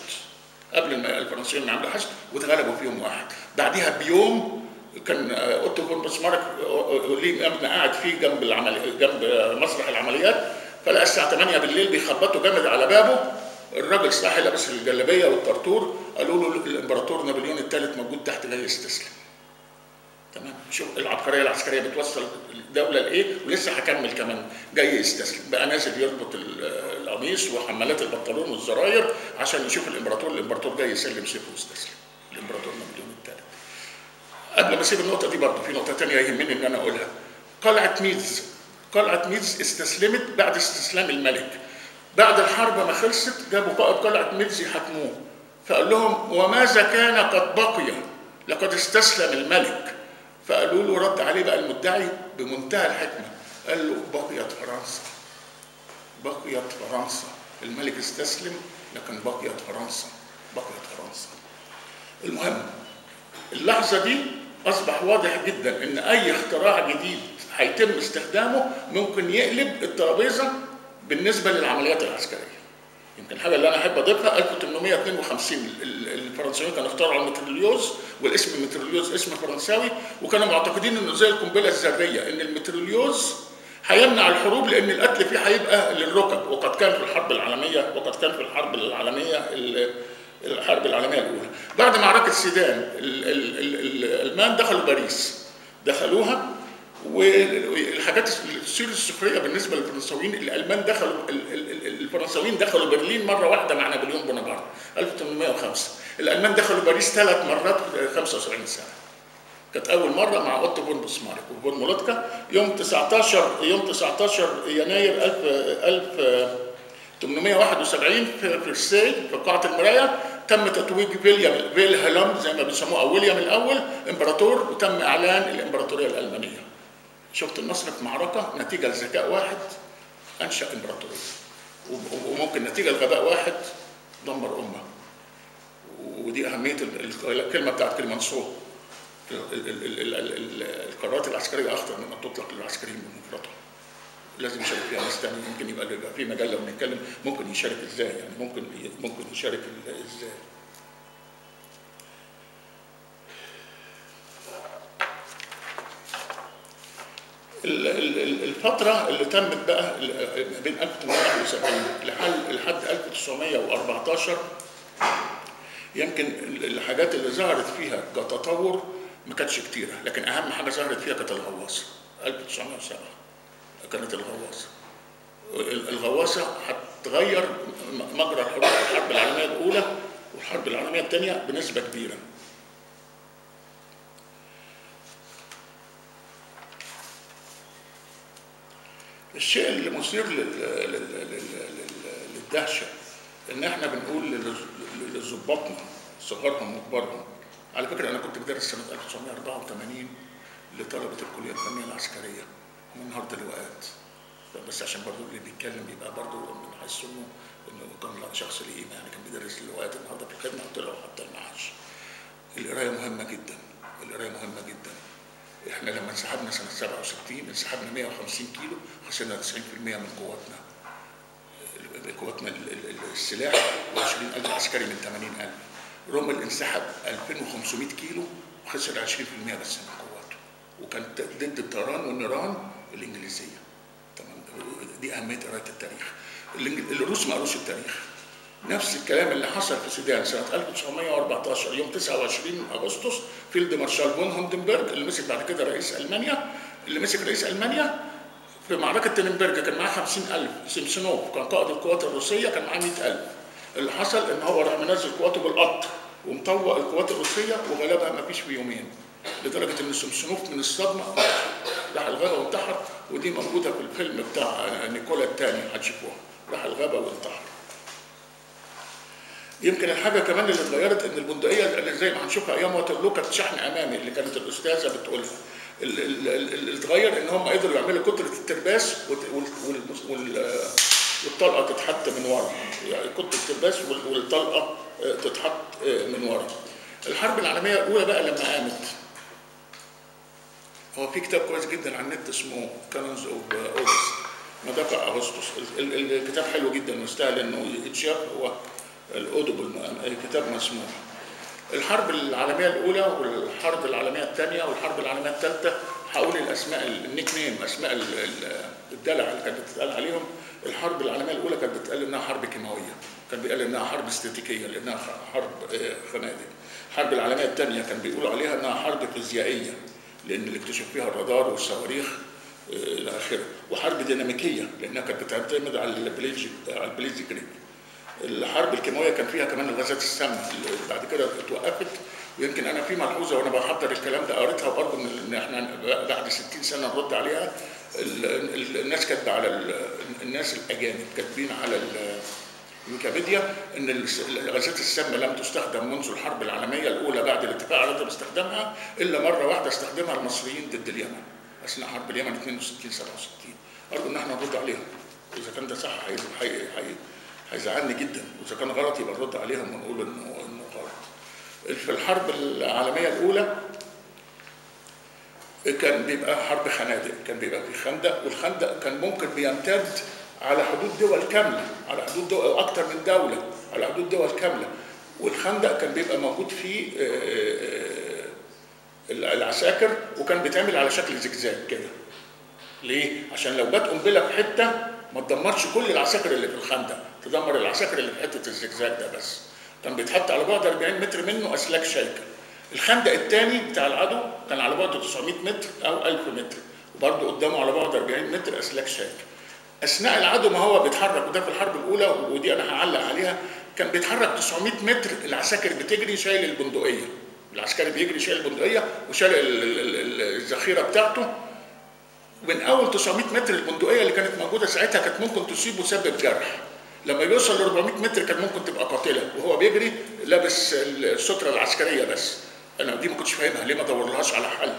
قبل ما الفرنسيين ما يعملوا حشد واتغلبوا في يوم واحد. بعديها بيوم كان أوتو فون بسمارك ليه مبنى قاعد فيه جنب العملي جنب مسرح العمليات فلقى الساعة 8 بالليل بيخبطوا جامد على بابه. الراجل صاحي لابس الجلابية والطرطور قالوا له الإمبراطور نابليون الثالث موجود تحت جاي يستسلم. تمام. شوف العبقرية العسكرية بتوصل الدولة لإيه؟ ولسه هكمل كمان. جاي يستسلم. بقى نازل يربط القميص وحمالات البنطلون والزراير عشان يشوف الإمبراطور. الإمبراطور جاي يسلم سيفه ويستسلم. الإمبراطور نابليون الثالث قبل ما أسيب النقطة دي برضه في نقطة ثانية يهمني إن أنا أقولها. قلعة ميتز. قلعة ميتز استسلمت بعد استسلام الملك. بعد الحرب ما خلصت جابوا قائد قلعة ميتز يحاكموه. فقال لهم وماذا كان قد بقي؟ لقد استسلم الملك. فقالوا له رد عليه بقى المدعي بمنتهى الحكمة. قال له بقيت فرنسا. بقيت فرنسا. الملك استسلم لكن بقيت فرنسا. بقيت فرنسا. المهم اللحظة دي أصبح واضح جدا إن أي اختراع جديد هيتم استخدامه ممكن يقلب الترابيزة بالنسبة للعمليات العسكرية. يمكن الحاجة اللي أنا أحب أضيفها 1852 الفرنسيين كانوا اخترعوا ال mitrailleuse والاسم ال mitrailleuse اسم فرنساوي وكانوا معتقدين إنه زي القنبلة الذرية إن ال mitrailleuse هيمنع الحروب لأن القتل فيه هيبقى للركب وقد كان في الحرب العالمية وقد كان في الحرب العالمية الحرب العالمية الأولى. بعد معركة سيدان الألمان دخلوا باريس. دخلوها والحاجات المثيرة للسخرية بالنسبة للفرنساويين الألمان دخلوا الفرنساويين دخلوا برلين مرة واحدة مع نابليون بونابرت 1805 الألمان دخلوا باريس ثلاث مرات في 75 سنة. كانت أول مرة مع أوتو فون بسمارك وفون مولتكا. يوم 19 يوم 19 يناير 1000 1871 في فرساي في قاعة المرايه تم تتويج فيليام فيلهلم زي ما بيسموه أو ويليام الأول إمبراطور وتم إعلان الإمبراطورية الألمانية. شفت النصر في معركة نتيجة لذكاء واحد أنشأ إمبراطورية. وممكن نتيجة لغباء واحد دمر أمة. ودي أهمية الكلمة بتاعت كلمنسو القرارات العسكرية أخطر مما تطلق للعسكريين بمفردهم. لازم يشارك فيها ناس تاني يمكن يبقى في مجال لو بنتكلم ممكن يشارك إزاي؟ يعني ممكن ممكن يشارك إزاي؟ الفترة اللي تمت بقى بين 1871 لحد لحد 1914 يمكن الحاجات اللي ظهرت فيها كتطور ما كانتش كتيرة لكن أهم حاجة ظهرت فيها كانت الغواصة. 1907 كانت الغواصة. الغواصة هتغير مجرى الحرب العالمية الأولى والحرب العالمية الثانية بنسبة كبيرة. الشيء اللي مثير للدهشة إن إحنا بنقول لظباطنا صغارهم وكبارهم. على فكرة أنا كنت بدرس سنة 1984 لطلبة الكلية الفنية العسكرية هم النهارده لواءات بس عشان برضه اللي بيتكلم يبقى برضه بنحس انه إنه كان شخص ليه يعني كان بيدرس اللواءات النهارده في الخدمة قلت له حتى المعاش. القراية مهمة جدا القراية مهمة جدا. إحنا لما انسحبنا سنة 67 انسحبنا 150 كيلو خسرنا 90% من قواتنا قواتنا السلاح و20000 عسكري من 80000 رومل انسحب 2500 كيلو وخسر 20% بس من قواته. وكان ضد الطيران والنيران الإنجليزية. تمام؟ دي أهمية قرايه التاريخ. الروس ما قروش التاريخ. نفس الكلام اللي حصل في سيدان سنة 1914 يوم 29 أغسطس فيلد مارشال فون هيندنبرج اللي مسك بعد كده رئيس ألمانيا اللي مسك رئيس ألمانيا في معركة تننبرج كان معاه 50000 سيمسونوف كان قائد القوات الروسية كان معاه 100000 اللي حصل إن هو راح منزل قواته بالقطر ومطوق القوات الروسية وغلبها ما فيش في يومين لدرجة إن سمسونوف من الصدمة راح الغابة وانتحر ودي موجودة في الفيلم بتاع نيكولا الثاني هتشوفوها راح الغابة وانتحر. يمكن الحاجة كمان اللي اتغيرت إن البندقية اللي زي ما هنشوفها أيام واترلو كانت شحن أمامي اللي كانت الأستاذة بتقولها اللي اتغير إن هم قدروا يعملوا كتلة الترباس والطلقة تتحط من ورا. يعني كتلة الترباس والطلقة تتحط من ورا. الحرب العالمية الأولى بقى لما قامت. هو في كتاب كويس جدا على النت اسمه Cannons of August مدافع أغسطس. الكتاب حلو جدا ويستاهل إنه يتشاف هو ال Audible كتاب مسموع الحرب العالمية الأولى والحرب العالمية الثانية والحرب العالمية الثالثة هقول الأسماء ال nickname أسماء الدلع اللي كانت بتتقال عليهم. الحرب العالمية الأولى كانت بتتقال إنها حرب كيماوية كان بيقال إنها حرب استاتيكية لأنها حرب خنادق. الحرب العالمية الثانية كان بيقولوا عليها إنها حرب فيزيائيه لأن اللي اكتشف فيها الرادار والصواريخ إلى آخره. وحرب ديناميكية لأنها كانت بتعتمد على ال blitz على ال blitzkrieg. الحرب الكيماوية كان فيها كمان الغازات السامه بعد كده اتوقفت. ويمكن أنا في ملحوظة وأنا بحضر الكلام ده قريتها وارجو إن إحنا بعد 60 سنة نرد عليها. الناس كاتبة على الناس الأجانب كاتبين على ويكيبيديا إن الغازات السامه لم تستخدم منذ الحرب العالمية الأولى بعد الاتفاق على عدم استخدامها إلا مرة واحدة استخدمها المصريين ضد اليمن أثناء حرب اليمن 62 67 ارجو إن إحنا نرد عليهم. إذا كان ده صح هيزعلني جدا. وإذا كان غلط يبقى نرد عليهم ونقول انه إنه غلط. في الحرب العالمية الأولى كان بيبقى حرب خنادق. كان بيبقى في خندق. والخندق كان ممكن بيمتد على حدود دول كاملة. على حدود دول أكتر من دولة. على حدود دول كاملة. والخندق كان بيبقى موجود فيه العساكر. وكان بيتعمل على شكل زجزاج كده. ليه؟ عشان لو جت قنبلة في حتة ما تدمرش كل العساكر اللي في الخندق. تدمر العساكر اللي في حتة الزجزاج ده بس. كان بيتحط على بعد 40 متر منه أسلاك شايكه الخندق الثاني بتاع العدو كان على بعد 900 متر أو 1000 متر وبرضه قدامه على بعد 40 متر أسلاك شايكه أثناء العدو ما هو بيتحرك وده في الحرب الأولى ودي أنا هعلق عليها كان بيتحرك 900 متر العساكر بتجري شايل البندقية. العسكري عسكري بيجري شايل البندقية وشايل ال- ال- ال- الذخيرة بتاعته. من أول 900 متر البندقية اللي كانت موجودة ساعتها كانت ممكن تصيب وتسبب جرح. لما يوصل ل 400 متر كانت ممكن تبقى قاتلة وهو بيجري لابس السترة العسكرية بس. أنا دي ما كنتش فاهمها ليه ما ادورلهاش على حل؟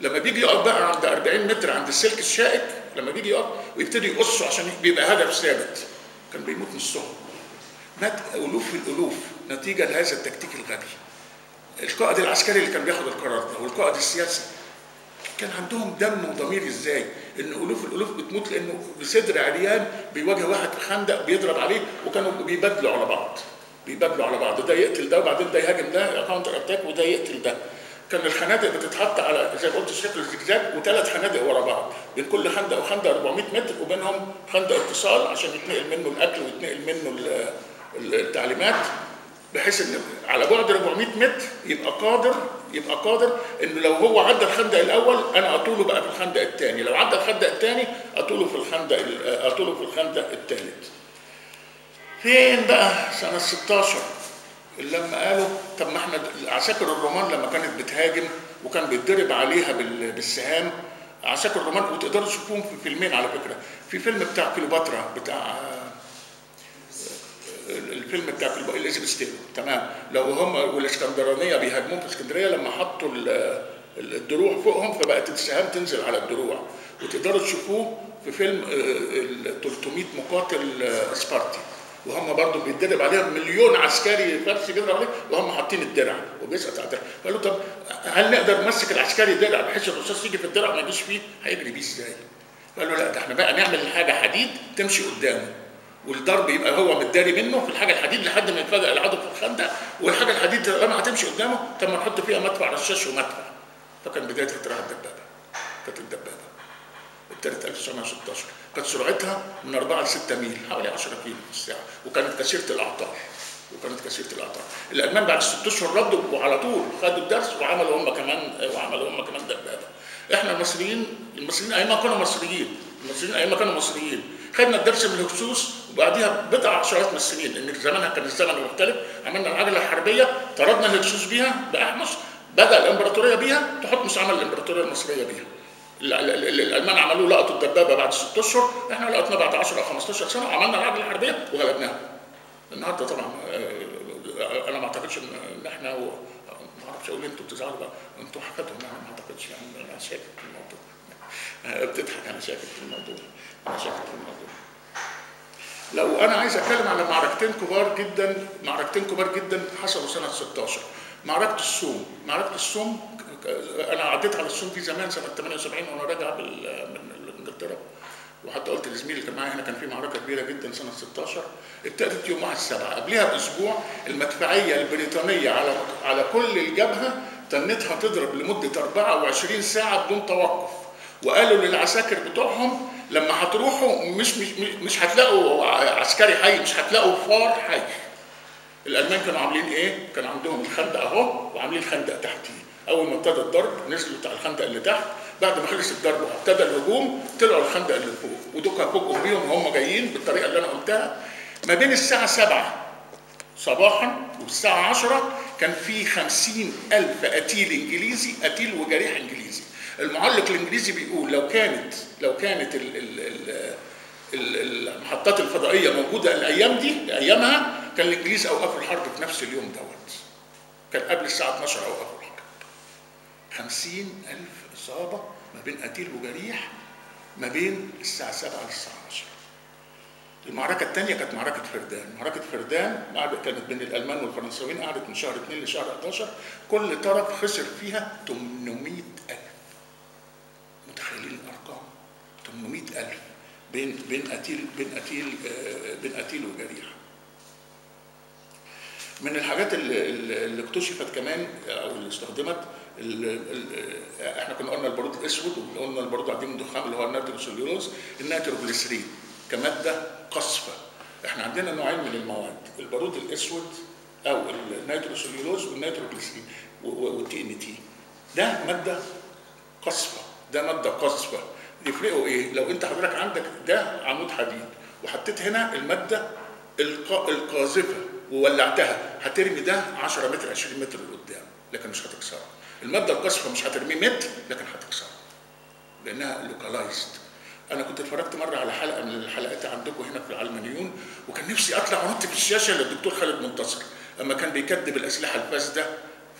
لما بيجي يقف بقى عند 40 متر عند السلك الشائك لما بيجي يقف ويبتدي يقصه عشان بيبقى هدف ثابت. كان بيموت نصهم. مات ألوف الألوف نتيجة لهذا التكتيك الغبي. القائد العسكري اللي كان بياخد القرار ده والقائد السياسي كان عندهم دم وضمير إزاي؟ إن الوف الألوف بتموت لأنه بصدر عريان بيواجه واحد في خندق بيضرب عليه وكانوا بيبادلوا على بعض. بيبادلوا على بعض. ده يقتل ده وبعدين ده يهاجم ده counter attack وده يقتل ده. كان الخنادق بتتحط على زي ما قلت شكل زجزاج وثلاث خنادق ورا بعض. بين كل خندق وخندق 400 متر وبينهم خندق اتصال عشان يتنقل منه الأكل ويتنقل منه ال- ال- التعليمات بحيث إن على بعد 400 متر يبقى قادر يبقى قادر إنه لو هو عدى الخندق الأول أنا أطوله بقى في الخندق الثاني لو عدى الخندق الثاني أطوله في الخندق ال- أطوله في الخندق الثالث فين بقى سنة 16 لما قالوا طب ما إحنا عساكر الرومان لما كانت بتهاجم وكان بيتضرب عليها بال- بالسهام عساكر الرومان وتقدروا تشوفوهم في فيلمين على فكرة. في فيلم بتاع كليوباترا بتاع الفيلم بتاع كليوباترا اليزابيث تيلور تمام. لو هم والاسكندرانية بيهاجموهم في اسكندرية لما حطوا ال- ال- الدروع فوقهم فبقت السهام تنزل على الدروع. وتقدروا تشوفوه في فيلم آه، ال 300 مقاتل آه، سبارتي. وهم برضه بيتدرب عليهم مليون عسكري فارسي بيضرب عليه وهم حاطين الدرع وبيسقط على الدرع. قالوا طب هل نقدر نمسك العسكري درع بحيث الرصاص يجي في الدرع ما يجيش فيه؟ هيجري بيه إزاي؟ قالوا لا ده إحنا بقى نعمل حاجة حديد تمشي قدامه. والضرب يبقى هو متداري منه في الحاجة الحديد لحد ما يتفاجئ العدو في الخندق والحاجة الحديد لما هتمشي قدامه طب ما نحط فيها مدفع رشاش ومدفع. فكان بداية اختراع الدبابة كانت الدبابة. ابتدت 1916 كانت سرعتها من 4 ل 6 ميل حوالي 10 كيلو في الساعة. وكانت كثيرة الأعطال وكانت كثيرة الأعطال. الألمان بعد ست أشهر ردوا وعلى طول خدوا الدرس وعملوا هم كمان وعملوا هم كمان دبابة. إحنا المصريين المصريين أيام كانوا مصريين المصريين أيام كانوا مصريين. خدنا الدرس من الهكسوس وبعديها بضع عشرات من السنين لأن زمانها كان الزمن مختلف. عملنا العجلة الحربية طردنا الهكسوس بيها باحمس بدأ الإمبراطورية بيها تحط عمل الامبراطوريه المصرية بيها. ال- ال- ال- الألمان عملوا لقطوا الدبابة بعد ست أشهر. إحنا لقطنا بعد 10 أو 15 سنة وعملنا العجلة الحربية وغلبناها. النهارده طبعا آه، أنا ما أعتقدش إن إحنا و- ما أعرفش أقول أنتوا بتزعلوا بقى؟ أنتوا حكيتوا أنا ما أعتقدش يعني أنا شاكك في الموضوع. آه، بتضحك أنا شاكك في الموضوع. أنا شاكك لو أنا عايز أتكلم على معركتين كبار جدا معركتين كبار جدا حصلوا سنة 16 معركة السوم معركة السوم أنا عديت على السوم دي زمان سنة 78 وأنا راجع من إنجلترا. وحتى قلت لزميلي اللي كان معايا هنا كان في معركة كبيرة جدا سنة 16 ابتدت يوم 1 7 قبلها بأسبوع المدفعية البريطانية على على كل الجبهة تنتها تضرب لمدة 24 ساعة بدون توقف. وقالوا للعساكر بتوعهم لما هتروحوا مش مش مش هتلاقوا عسكري حي مش هتلاقوا فار حي. الألمان كانوا عاملين إيه؟ كان عندهم الخندق أهو وعاملين خندق تحتيه أول ما ابتدى الضرب نزلوا على الخندق اللي تحت. بعد ما خلص الضرب وابتدى الهجوم طلعوا الخندق اللي فوق. ودول فوقهم بيهم وهم جايين بالطريقة اللي أنا قلتها. ما بين الساعة 7 صباحا والساعة 10 كان في خمسين ألف قتيل إنجليزي قتيل وجريح إنجليزي. المعلق الإنجليزي بيقول لو كانت لو كانت ال ال ال ال- المحطات الفضائية موجودة الأيام دي أيامها كان الإنجليز أوقفوا الحرب في نفس اليوم دوت. كان قبل الساعة 12 أوقفوا الحرب. خمسين ألف إصابة ما بين قتيل وجريح ما بين الساعة 7 للساعة 10 المعركة الثانية كانت معركة فردان، معركة فردان كانت بين الألمان والفرنساويين قعدت من شهر 2 لشهر 11 كل طرف خسر فيها 800 800 ألف بين بين قتيل بين قتيل آه، بين قتيل وجريح من الحاجات اللي, اكتشفت كمان أو اللي استخدمت ال إحنا كنا قلنا البارود الاسود وقلنا البارود عديم الدخان اللي هو النيتروسليولوز النيتروجليسرين كمادة قاصفة. إحنا عندنا نوعين من المواد البارود الأسود أو النيتروسليولوز والنيتروجليسرين وال TNT. ده مادة قاذفة ده مادة قاصفة. يفرقوا إيه؟ لو أنت حضرتك عندك ده عمود حديد وحطيت هنا المادة الق- القاذفة وولعتها هترمي ده 10 متر 20 متر لقدام لكن مش هتكسره. المادة القاصفة مش هترميه متر لكن هتكسره لأنها localized أنا كنت اتفرجت مرة على حلقة من الحلقات عندكم هنا في العلمانيون وكان نفسي أطلع وانط في الشاشة للدكتور خالد منتصر أما كان بيكذب الأسلحة الفاسدة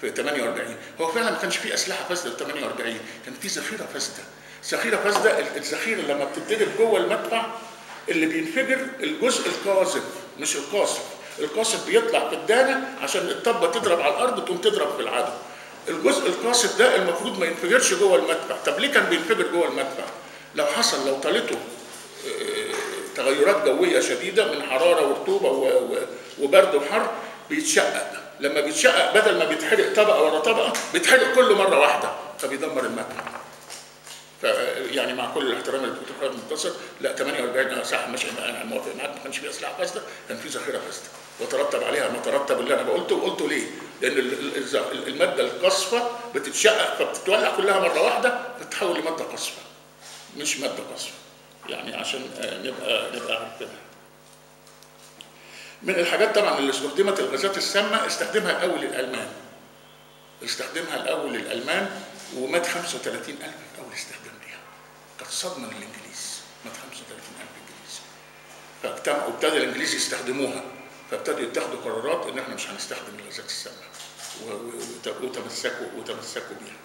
في 48 هو فعلا ما كانش في أسلحة فاسدة في 48 كان في ذخيره فاسدة. ذخيره فاسدة الذخيره لما بتتضرب جوه المدفع اللي بينفجر الجزء القاذف مش القاصف. القاصف بيطلع في الدانة عشان الطبه تضرب على الأرض تقوم تضرب في العدو. الجزء القاصف ده المفروض ما ينفجرش جوه المدفع. طب ليه كان بينفجر جوه المدفع؟ لو حصل لو طالته تغيرات جوية شديدة من حرارة ورطوبة وبرد وحر بيتشقق. لما بيتشقق بدل ما بيتحرق طبقة ورا طبقة بيتحرق كله مرة واحدة فبيدمر المدفع. يعني مع كل الاحترام للدكتور خالد منتصر لا 48 صح مش أنا موافق معاك ما كانش في اسلحه فاسدة كان في ذخيرة فاسدة. وترتب عليها ما ترتب اللي أنا قلته وقلته ليه؟ لأن المادة القصفة بتتشقق فبتتولع كلها مرة واحدة فتتحول لمادة قصفة مش مادة قصفة. يعني عشان نبقى نبقى عارفينها من الحاجات طبعا اللي استخدمت الغازات السامة استخدمها الأول الألمان. استخدمها الأول الألمان ومات 35000 كانت صدمه للانجليز مات 35000 انجليزي فاجتمعوا ابتدى الإنجليز يستخدموها. فابتدوا يتخذوا قرارات إن إحنا مش هنستخدم الغازات السامة. وتمسكوا وتمسكوا بيها.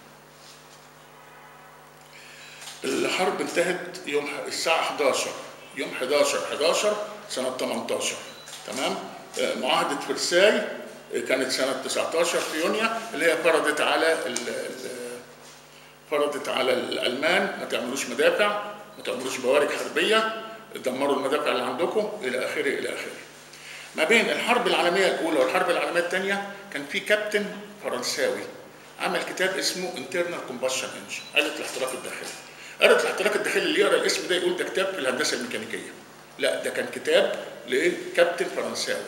الحرب انتهت يوم الساعة 11 يوم 11 11 سنة 18 تمام؟ معاهدة فرساي كانت سنة 19 في يونيو اللي هي فرضت على ال فرضت على الألمان ما تعملوش مدافع ما تعملوش بوارج حربية دمروا المدافع اللي عندكم إلى آخره إلى آخره. ما بين الحرب العالمية الأولى والحرب العالمية الثانية كان في كابتن فرنساوي عمل كتاب اسمه Internal Combustion Engine. آلة الاحتراق الداخلي. آلة الاحتراق الداخلي اللي يقرأ الاسم ده يقول ده كتاب في الهندسة الميكانيكية. لا ده كان كتاب لكابتن فرنساوي.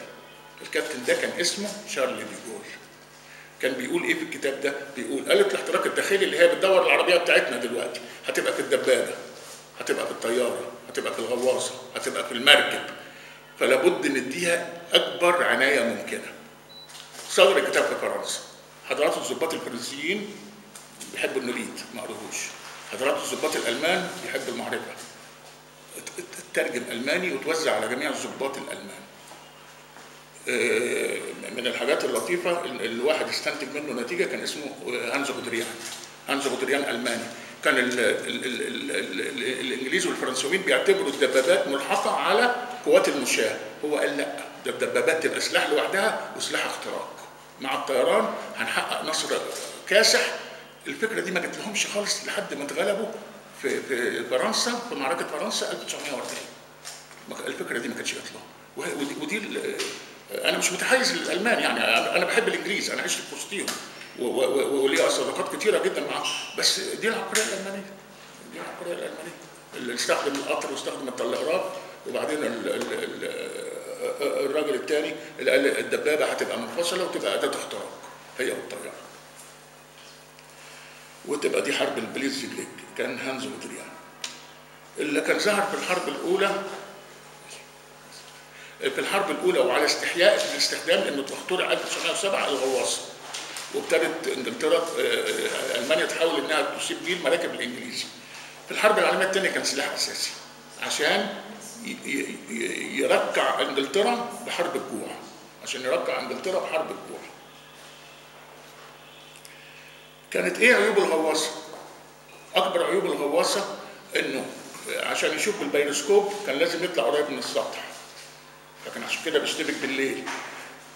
الكابتن ده كان اسمه شارل دي جول كان بيقول إيه في الكتاب ده؟ بيقول آلة الاحتراق الداخلي اللي هي بتدور العربية بتاعتنا دلوقتي هتبقى في الدبابة هتبقى في الطيارة هتبقى في الغواصة هتبقى في المركب فلا بد نديها أكبر عناية ممكنة. صدر الكتاب في فرنسا. حضرات الضباط الفرنسيين بيحبوا النبيت ما قروهوش. حضرات الضباط الألمان بيحبوا المعرفة. اترجم ألماني وتوزع على جميع الضباط الألمان. من الحاجات اللطيفة الواحد استنتج منه نتيجة كان اسمه هانز غودريان. هانز غودريان ألماني. كان ال ال ال ال الإنجليز والفرنسيين بيعتبروا الدبابات ملحقة على قوات المشاة. هو قال لا ده الدبابات تبقى سلاح لوحدها وسلاح اختراق. مع الطيران هنحقق نصر كاسح. الفكرة دي ما جت لهمش خالص لحد ما اتغلبوا في في فرنسا في معركة فرنسا 1940 الفكرة دي ما كانتش جت لهم ودي أنا مش متحيز للألمان يعني أنا بحب الإنجليز أنا عشت في وسطيهم وليا صداقات كتيرة جدا معاهم. بس دي العبقرية الألمانية. دي العبقرية الألمانية. اللي استخدم القطر واستخدم الطيارات وبعدين ال ال ال الراجل الثاني اللي قال الدبابة هتبقى منفصلة وتبقى أداة اختراق هي والطيارة. وتبقى دي حرب البليزيجليك كان هانز وتريان اللي كان ظهر في الحرب الأولى في الحرب الأولى وعلى استحياء الاستخدام انه اخترع 1907 الغواصه وابتدت إنجلترا ألمانيا تحاول إنها تصيب بيه المراكب الإنجليزي. في الحرب العالمية الثانية كان سلاح أساسي عشان يركع إنجلترا بحرب الجوع عشان يركع إنجلترا بحرب الجوع. كانت إيه عيوب الغواصة؟ أكبر عيوب الغواصة إنه عشان يشوف بالبيروسكوب كان لازم يطلع قريب من السطح. فكان عشان كده بيشتبك بالليل.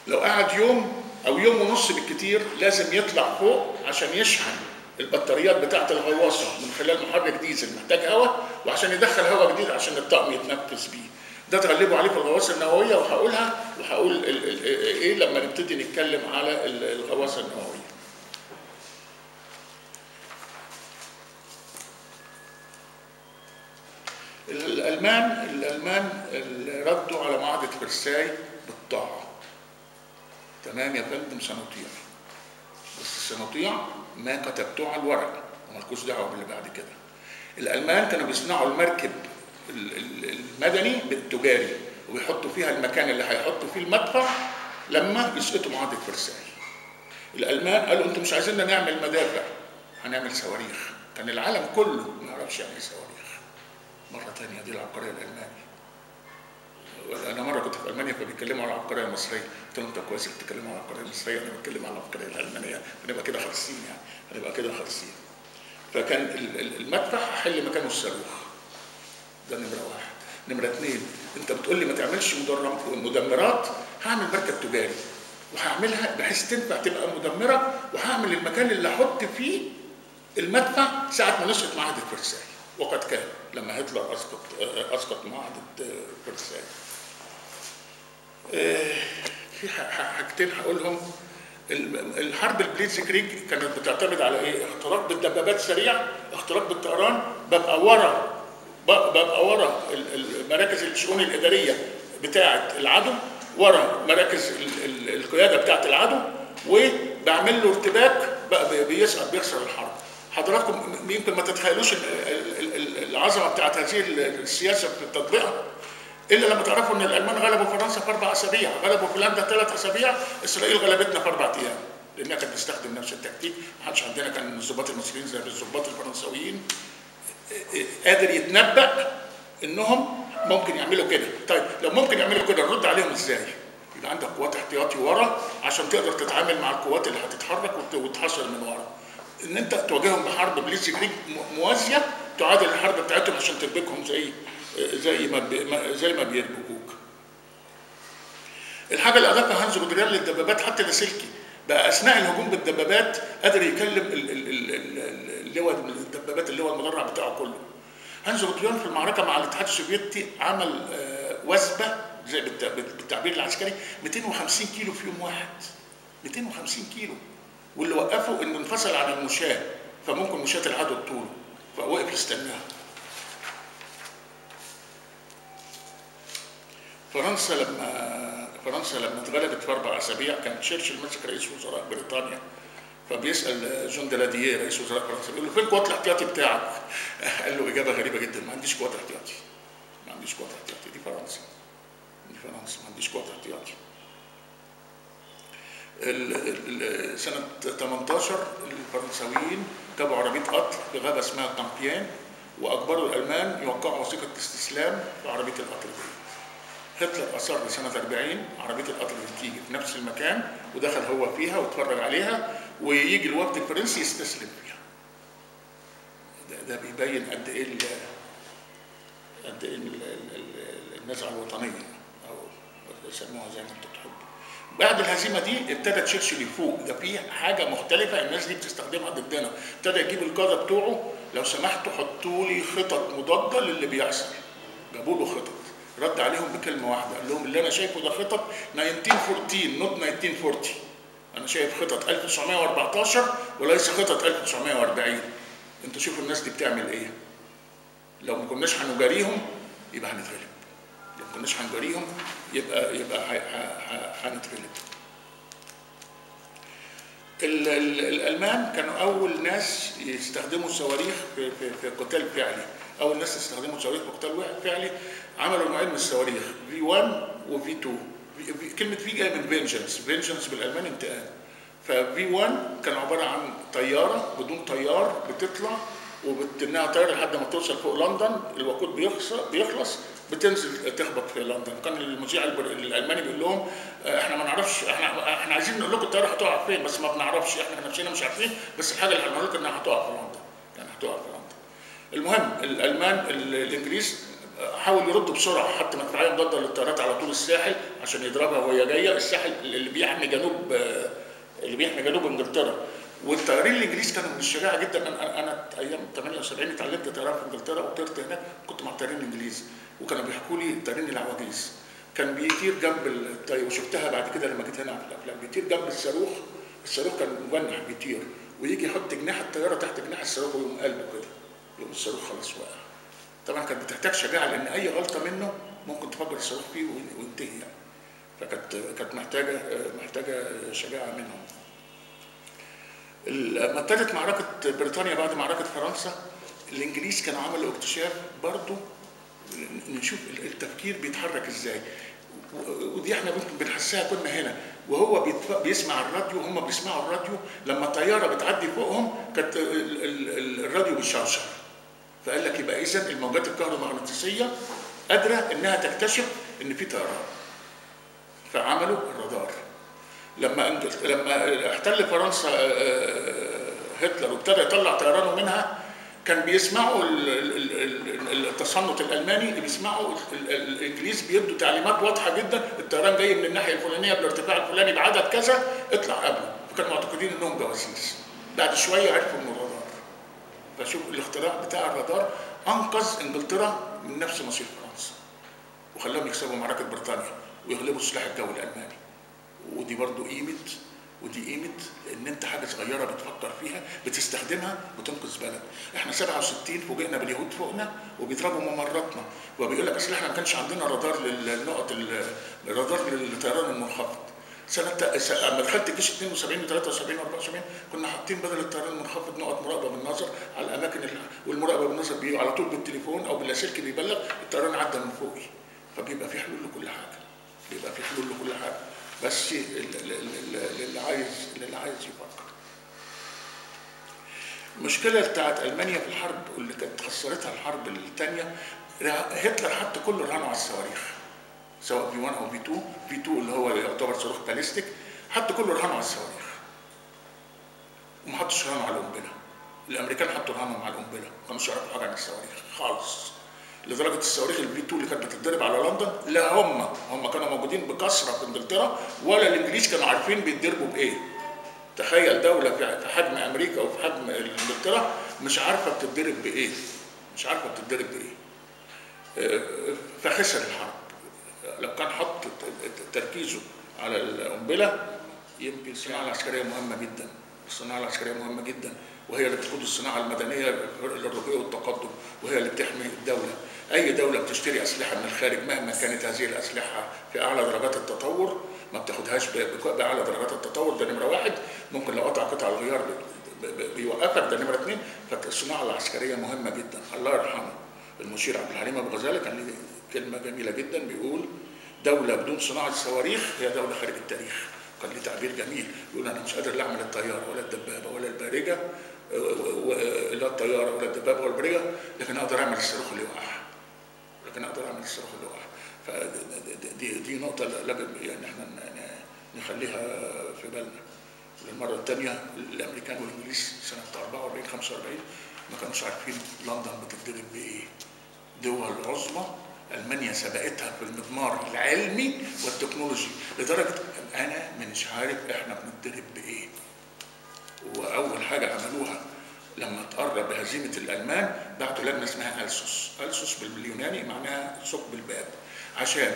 لو قعد يوم أو يوم ونص بالكتير لازم يطلع فوق عشان يشحن البطاريات بتاعة الغواصة من خلال محرك ديزل محتاج هواء وعشان يدخل هواء جديد عشان الطقم يتنفس بيه ده تغلبوا عليه في الغواصة النووية وهقولها وهقول إيه لما نبتدي نتكلم على الغواصة النووية الألمان الألمان ردوا على معاهدة فرساي بالطاعة. تمام يا فندم؟ سنطيع. بس سنطيع ما كتبته على الورق ومالكوش دعوة باللي بعد كده. الألمان كانوا بيصنعوا المركب المدني بالتجاري وبيحطوا فيها المكان اللي هيحطوا فيه المدفع لما يسقطوا معاهدة فرساي. الألمان قالوا أنتم مش عايزيننا نعمل مدافع هنعمل صواريخ. كان العالم كله ما يعرفش يعني إيه صواريخ. مرة تانية دي العبقرية الالمانيه أنا مرة كنت في ألمانيا فبيتكلموا على العبقرية المصرية. قلت لهم طب كويس بتتكلموا على العبقرية المصرية أنا بتكلم على العبقرية الألمانية. هنبقى كده خالصين يعني هنبقى كده خالصين. فكان ال- ال- المدفع هحل مكانه الصاروخ. ده نمرة واحد. نمرة اثنين أنت بتقول لي ما تعملش مدمرات هعمل مركب تجاري. وهعملها بحيث تنفع تبقى مدمرة وهعمل المكان اللي أحط فيه المدفع ساعة ما نشأت معاهده فرساي وقد كان. لما هتلر أسقط أسقط معاهده فرساي في حاجتين هقولهم ال- الحرب البليتزكريج كانت بتعتمد على إيه؟ اختراق بالدبابات سريع، اختراق بالطيران، ببقى ورا ببقى ورا مراكز الشؤون الإدارية بتاعة العدو، ورا مراكز ال- ال- القيادة بتاعة العدو وبعمل له ارتباك بيسقط بيخسر الحرب. حضراتكم يمكن ما تتخيلوش العظمة بتاعت هذه السياسة في تطبيقها إلا لما تعرفوا إن الألمان غلبوا فرنسا في أربع أسابيع، غلبوا هولندا ثلاث أسابيع، إسرائيل غلبتنا في أربع أيام. لأنها كانت بتستخدم نفس التكتيك، ما حدش عندنا كان الضباط المصريين زي الضباط الفرنساويين قادر يتنبأ إنهم ممكن يعملوا كده، طيب لو ممكن يعملوا كده نرد عليهم إزاي؟ يبقى عندك قوات احتياطي ورا عشان تقدر تتعامل مع القوات اللي هتتحرك وت- وتحصل من ورا. إن أنت تواجههم بحرب م- موازية تعادل الحرب بتاعتهم عشان تربكهم زي زي ما زي ما بيربكوك. الحاجة اللي أضافها هانز جودريان للدبابات حتى لاسلكي بقى أثناء الهجوم بالدبابات قادر يكلم ال- ال- ال- ال- اللواء الدبابات اللواء المدرع بتاعه كله. هانز جودريان في المعركة مع الاتحاد السوفيتي عمل آه، وثبة زي بالت- بالتعبير العسكري 250 كيلو في يوم واحد. 250 كيلو واللي وقفه إنه انفصل عن المشاة فممكن مشاة العدو طوله فوقف يستناها فرنسا لما فرنسا لما اتغلبت في أربع أسابيع كان تشرشل ماسك رئيس وزراء بريطانيا فبيسأل جون دلادييه رئيس وزراء فرنسا بيقول له فين القوات الاحتياطي بتاعك؟ قال له إجابة غريبة جدا ما عنديش قوات احتياطي ما عنديش قوات احتياطي دي فرنسا دي فرنسا ما عنديش قوات احتياطي سنة 18 الفرنساويين جابوا عربية قتل في غابة اسمها كامبيان وأجبروا الألمان يوقعوا وثيقة استسلام في عربية القتل دي. هتلر أصر سنة 40 عربية القتل دي تيجي في نفس المكان ودخل هو فيها واتفرج عليها ويجي الوفد الفرنسي يستسلم فيها. ده, ده بيبين قد إيه قد إيه ال- ال- ال- النزعة الوطنية أو يسموها زي ما أنتم تحبوا. بعد الهزيمة دي ابتدى تشرشل يفوق ده في حاجة مختلفة الناس دي بتستخدمها ضدنا. ابتدى يجيب القاده بتوعه. لو سمحتوا حطوا لي خطط مضادة للي بيحصل. جابوا له خطط. رد عليهم بكلمة واحدة. قال لهم اللي أنا شايفه ده خطط 1914 نوت 1940 أنا شايف خطط 1914 وليس خطط 1940 أنتوا شوفوا الناس دي بتعمل إيه. لو ما كناش هنجاريهم يبقى هنتغلب. كناش هنجاريهم يبقى يبقى هنتغلب ال- ال- الألمان كانوا أول ناس يستخدموا الصواريخ في, في, قتال فعلي. أول ناس يستخدموا الصواريخ في قتال فعلي. عملوا نوعين من الصواريخ V 1 و V 2 V- V- كلمة V جاية من vengeance vengeance بالألماني انتقام. ففي 1 كان عبارة عن طيارة بدون طيار بتطلع وبتنها طيارة لحد ما توصل فوق لندن. الوقود بيخلص بيخلص. بتنزل تخبط في لندن. كان المذيع الألماني بيقول لهم آه، إحنا ما نعرفش إحنا إحنا عايزين نقول لكم الطياره هتقع فين بس ما بنعرفش إحنا نفسنا مش عارفين بس الحاجة اللي هنقول لكم إنها هتقع في لندن يعني هتقع في لندن. المهم الألمان ال- الإنجليز حاولوا يردوا بسرعة حتى مدفعيه مضاده للطيارات على طول الساحل عشان يضربها وهي جاية. الساحل اللي بيحمي جنوب آه، اللي بيحمي جنوب إنجلترا. والطيارين الإنجليز كانوا من الشجاعة جدا. أنا أنا أيام 78 اتعلمت طيران في إنجلترا وطرت هناك كنت مع الطيارين الانجليز وكانوا بيحكوا لي الطيارين العواجيز. كان بيطير جنب الطيار وشفتها بعد كده لما جيت هنا في الأفلام. بيطير جنب الصاروخ. الصاروخ كان مجنح بيطير ويجي يحط جناح الطيارة تحت جناح الصاروخ ويقوم قلبه كده. يقوم الصاروخ خلاص وقع طبعا كانت بتحتاج شجاعة لأن أي غلطة منه ممكن تفجر الصاروخ فيه وين- وينتهي يعني. فكانت كانت محتاجة محتاجة شجاعة منهم. لما ابتدت معركة بريطانيا بعد معركة فرنسا الإنجليز كانوا عملوا اكتشاف برضو نشوف التفكير بيتحرك إزاي. ودي إحنا ممكن بنحسها كنا هنا. وهو بيسمع الراديو هم بيسمعوا الراديو. لما الطيارة بتعدي فوقهم كانت ال- ال- ال- الراديو بيشرشر فقال لك يبقى اذا الموجات الكهرومغناطيسية قادرة إنها تكتشف إن في طيران فعملوا الرادار. لما لما احتل فرنسا آه، آه، هتلر وابتدى يطلع طيرانه منها كان بيسمعوا ال- ال- ال- ال- التصنت الألماني اللي بيسمعوا ال- ال- الإنجليز بيدوا تعليمات واضحة جدا الطيران جاي من الناحية الفلانية بالارتفاع الفلاني بعدد كذا اطلع قبله. فكانوا معتقدين إنهم جواسيس. بعد شوية عرفوا إنه رادار فشوف الاختراع بتاع الرادار أنقذ إنجلترا من نفس مصير فرنسا. وخلاهم يكسبوا معركه بريطانيا ويغلبوا السلاح الجوي الألماني. ودي برضو قيمة ودي قيمة إن أنت حاجة صغيرة بتفكر فيها بتستخدمها وتنقذ بلد. إحنا 67 فوجئنا باليهود فوقنا وبيضربوا ممراتنا. وبيقول لك أصل إحنا ما كانش عندنا رادار للنقط ال- الرادار للطيران المنخفض. سنة س- اما دخلت الجيش 72 و 73 و 74 كنا حاطين بدل الطيران المنخفض نقط مراقبة بالنظر على الأماكن ال- والمراقبة بالنظر بي على طول بالتليفون أو باللاسلكي بيبلغ الطيران عدى من فوقي. فبيبقى في حلول لكل حاجة. بيبقى في حلول لكل حاجة. بس ال- ال- ال- ال- اللي عايز اللي عايز يفكر. المشكلة بتاعت ألمانيا في الحرب واللي كانت خسرتها الحرب الثانية هتلر حط كل رهانه على الصواريخ سواء V 1 أو V 2 V 2 اللي هو يعتبر صاروخ ballistic حط كل رهانه على الصواريخ. وما حطش رهانه على القنبلة. الأمريكان حطوا رهانهم على القنبلة ما كانوش يعرفوا حاجة عن الصواريخ خالص. لدرجة الصواريخ ال V 2 اللي كانت بتتضرب على لندن؟ لا هم. هم كانوا موجودين بكثرة في إنجلترا ولا الإنجليز كانوا عارفين بيتضربوا بإيه. تخيل دولة في حجم أمريكا وفي حجم إنجلترا مش عارفة بتتضرب بإيه. مش عارفة بتتضرب بإيه. آه، فخسر الحرب. لو كان حط تركيزه على القنبلة يمكن الصناعة العسكرية مهمة جدا. الصناعة العسكرية مهمة جدا وهي اللي بتقود الصناعة المدنية للرقي والتقدم وهي اللي بتحمي الدولة. أي دولة بتشتري أسلحة من الخارج مهما كانت هذه الأسلحة في أعلى درجات التطور ما بتاخدهاش ب- ب- بأعلى درجات التطور ده نمرة واحد. ممكن لو قطع قطع الغيار بيوقفك ده نمرة اثنين فالصناعة العسكرية مهمة جدا. الله يرحمه. المشير عبد الحليم أبو غزالة كان ليه كلمة جميلة جدا. بيقول دولة بدون صناعة صواريخ هي دولة خارج التاريخ. كان ليه تعبير جميل. يقول أنا مش قادر لا أعمل الطيارة ولا الدبابة ولا و- لا الطيارة ولا الدبابة ولا البارجة لكن أقدر أعمل الصاروخ اللي يوقع لكن أقدر أعمل الصاروخ يوقع فدي دي نقطة لازم يعني إحنا نخليها في بالنا. للمرة الثانية الأمريكان والإنجليز سنة 44 45 ما كانوش عارفين لندن بتتضرب بإيه. دول عظمى ألمانيا سبقتها في المضمار العلمي والتكنولوجي لدرجة أن أنا مش عارف إحنا بنتضرب بإيه. وأول حاجة عملوها لما تقرب بهزيمة الألمان بعتوا لجنة اسمها ألسوس. ألسوس باليوناني معناها ثقب الباب عشان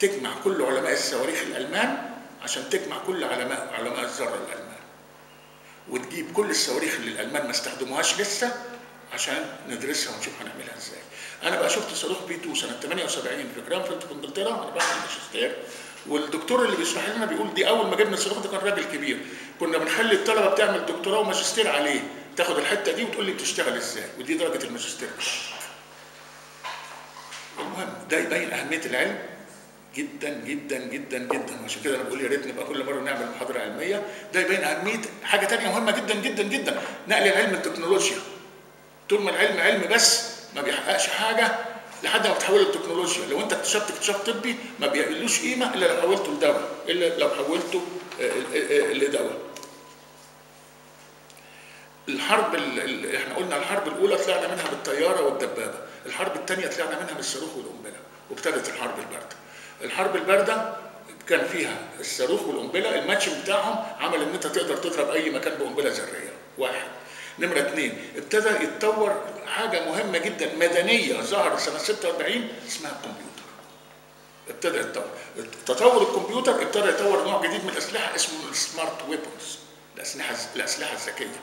تجمع كل علماء الصواريخ الألمان عشان تجمع كل علماء علماء الذرة الألمان. وتجيب كل الصواريخ اللي الألمان ما استخدموهاش لسه عشان ندرسها ونشوف هنعملها إزاي. أنا بقى شفت صاروخ V 2 سنة 78 في كرانفيلد في إنجلترا أنا بعمل ماجستير. والدكتور اللي بيشرح لنا بيقول دي أول ما جبنا الصاروخ ده كان راجل كبير. كنا بنخلي الطلبة بتعمل دكتوراه وماجستير عليه. تاخد الحتة دي وتقول لي بتشتغل إزاي؟ ودي درجة الماجستير. المهم ده يبين أهمية العلم جدا جدا جدا جدا. وعشان كده أنا بقول يا ريت نبقى كل مرة نعمل محاضرة علمية. ده يبين أهمية حاجة تانية مهمة جدا جدا جدا. نقل العلم التكنولوجيا. طول ما العلم علم بس ما بيحققش حاجة لحد ما تحوله للتكنولوجيا لو أنت اكتشفت اكتشاف طبي ما بيقلوش قيمة إلا لو حولته لدواء إلا لو حولته آه، آه، آه، لدواء. الحرب ال- ال- إحنا قلنا الحرب الأولى طلعنا منها بالطيارة والدبابة الحرب الثانية طلعنا منها بالصاروخ والقنبلة وابتدت الحرب الباردة. الحرب الباردة كان فيها الصاروخ والقنبلة الماتش بتاعهم عمل إن أنت تقدر تضرب أي مكان بقنبلة ذرية. واحد. نمرة اثنين ابتدى يتطور حاجة مهمة جدا مدنية ظهرت سنة 46 اسمها الكمبيوتر. ابتدى يتطور. تطور الكمبيوتر ابتدى يطور نوع جديد من الأسلحة اسمه السمارت ويبونز الأسلحة الأسلحة الذكية.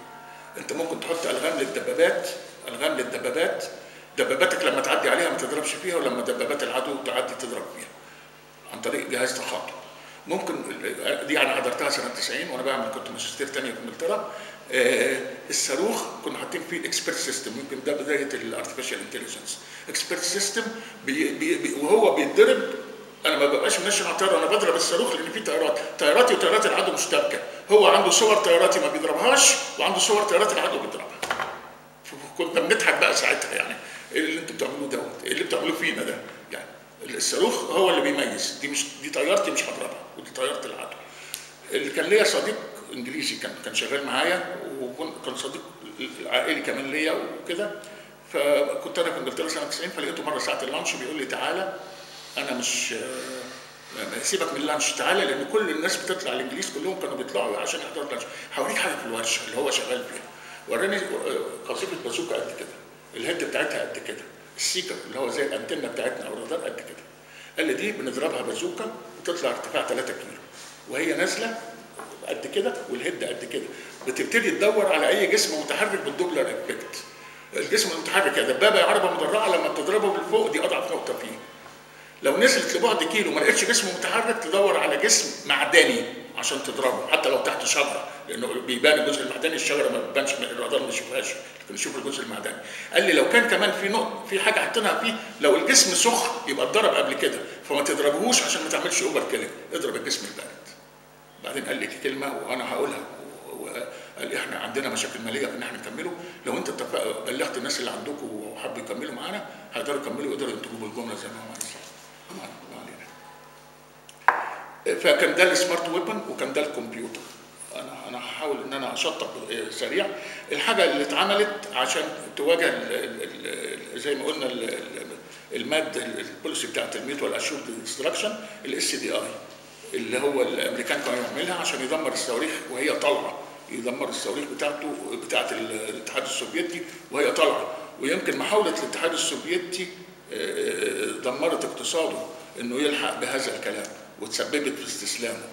انت ممكن تحط ألغام للدبابات ألغام للدبابات. دباباتك لما تعدي عليها ما تضربش فيها ولما دبابات العدو تعدي تضرب فيها. عن طريق جهاز تخاطب. ممكن دي أنا حضرتها سنة 90 وأنا بعمل كنت ماجستير تانية في انجلترا. آه، الصاروخ كنا حاطين فيه ال expert system يمكن ده بداية ال artificial intelligence expert system وهو بيتضرب أنا ما ببقاش منشن على الطياره أنا بضرب الصاروخ لأن في طيارات. طياراتي وطيارات العدو مشتركة. هو عنده صور طياراتي ما بيضربهاش وعنده صور طيارات العدو بيضربها. كنا بنضحك بقى ساعتها يعني. إيه اللي أنتوا بتعملوه دوت؟ إيه اللي بتعملوه فينا ده؟ يعني الصاروخ هو اللي بيميز. دي مش دي طيارتي مش هضربها ودي طيارة العدو. اللي كان ليا صديق إنجليزي كان كان شغال معايا وكان صديق عائلي كمان ليا وكده. فكنت أنا في إنجلترا سنة 90 فلقيته مرة ساعة اللانش بيقول لي تعالى. أنا مش آه، سيبك من اللانش تعالى لأن كل الناس بتطلع الإنجليز كلهم كانوا بيطلعوا عشان يحضروا اللانش هوريك حاجة في الورشة اللي هو شغال فيها. وراني آه، قذيفة بازوكا قد كده. ال head بتاعتها قد كده. ال seeker اللي هو زي الأنتنة بتاعتنا أو الرادار قد كده. قال لي دي بنضربها بازوكا وتطلع ارتفاع 3 كيلو. وهي نازلة قد كده وال head قد كده. بتبتدي تدور على أي جسم متحرك بال Doppler effect. الجسم المتحرك يا دبابة يا عربة مدرعة لما بتضربه من فوق دي أضعف نقطة فيه. لو نزلت لبعد كيلو ما لقيتش جسم متحرك تدور على جسم معدني عشان تضربه حتى لو تحت شجرة لأنه بيبان الجزء المعدني الشجرة ما بتبانش الرادار ما يشوفهاش لكن يشوف الجزء المعدني. قال لي لو كان كمان في نقط في حاجة حاطينها فيه لو الجسم سخن يبقى اتضرب قبل كده فما تضربهوش عشان ما تعملش over killing اضرب الجسم البارد. بعدين قال لي كلمة وأنا هقولها وقال إحنا عندنا مشاكل مالية في إن إحنا نكمله. لو أنت بلغت الناس اللي عندكم وحبوا يكملوا معانا هيقدروا يكملوا يقدروا ينتجوا بالجملة زي ما هم عايزين. فكان ده ال smart weapon وكان ده الكمبيوتر. أنا أنا هحاول إن أنا أشطب سريع. الحاجة اللي اتعملت عشان تواجه زي ما قلنا ال- ال- ال MAD ال policy بتاعت ال mutual assured destruction ال SDI اللي هو الأمريكان كانوا يعملها عشان يدمر الصواريخ وهي طالعة. يدمر الصواريخ بتاعته بتاعت الاتحاد السوفيتي وهي طالعة. ويمكن محاولة الاتحاد السوفيتي آه، دمرت اقتصاده إنه يلحق بهذا الكلام وتسببت في استسلامه.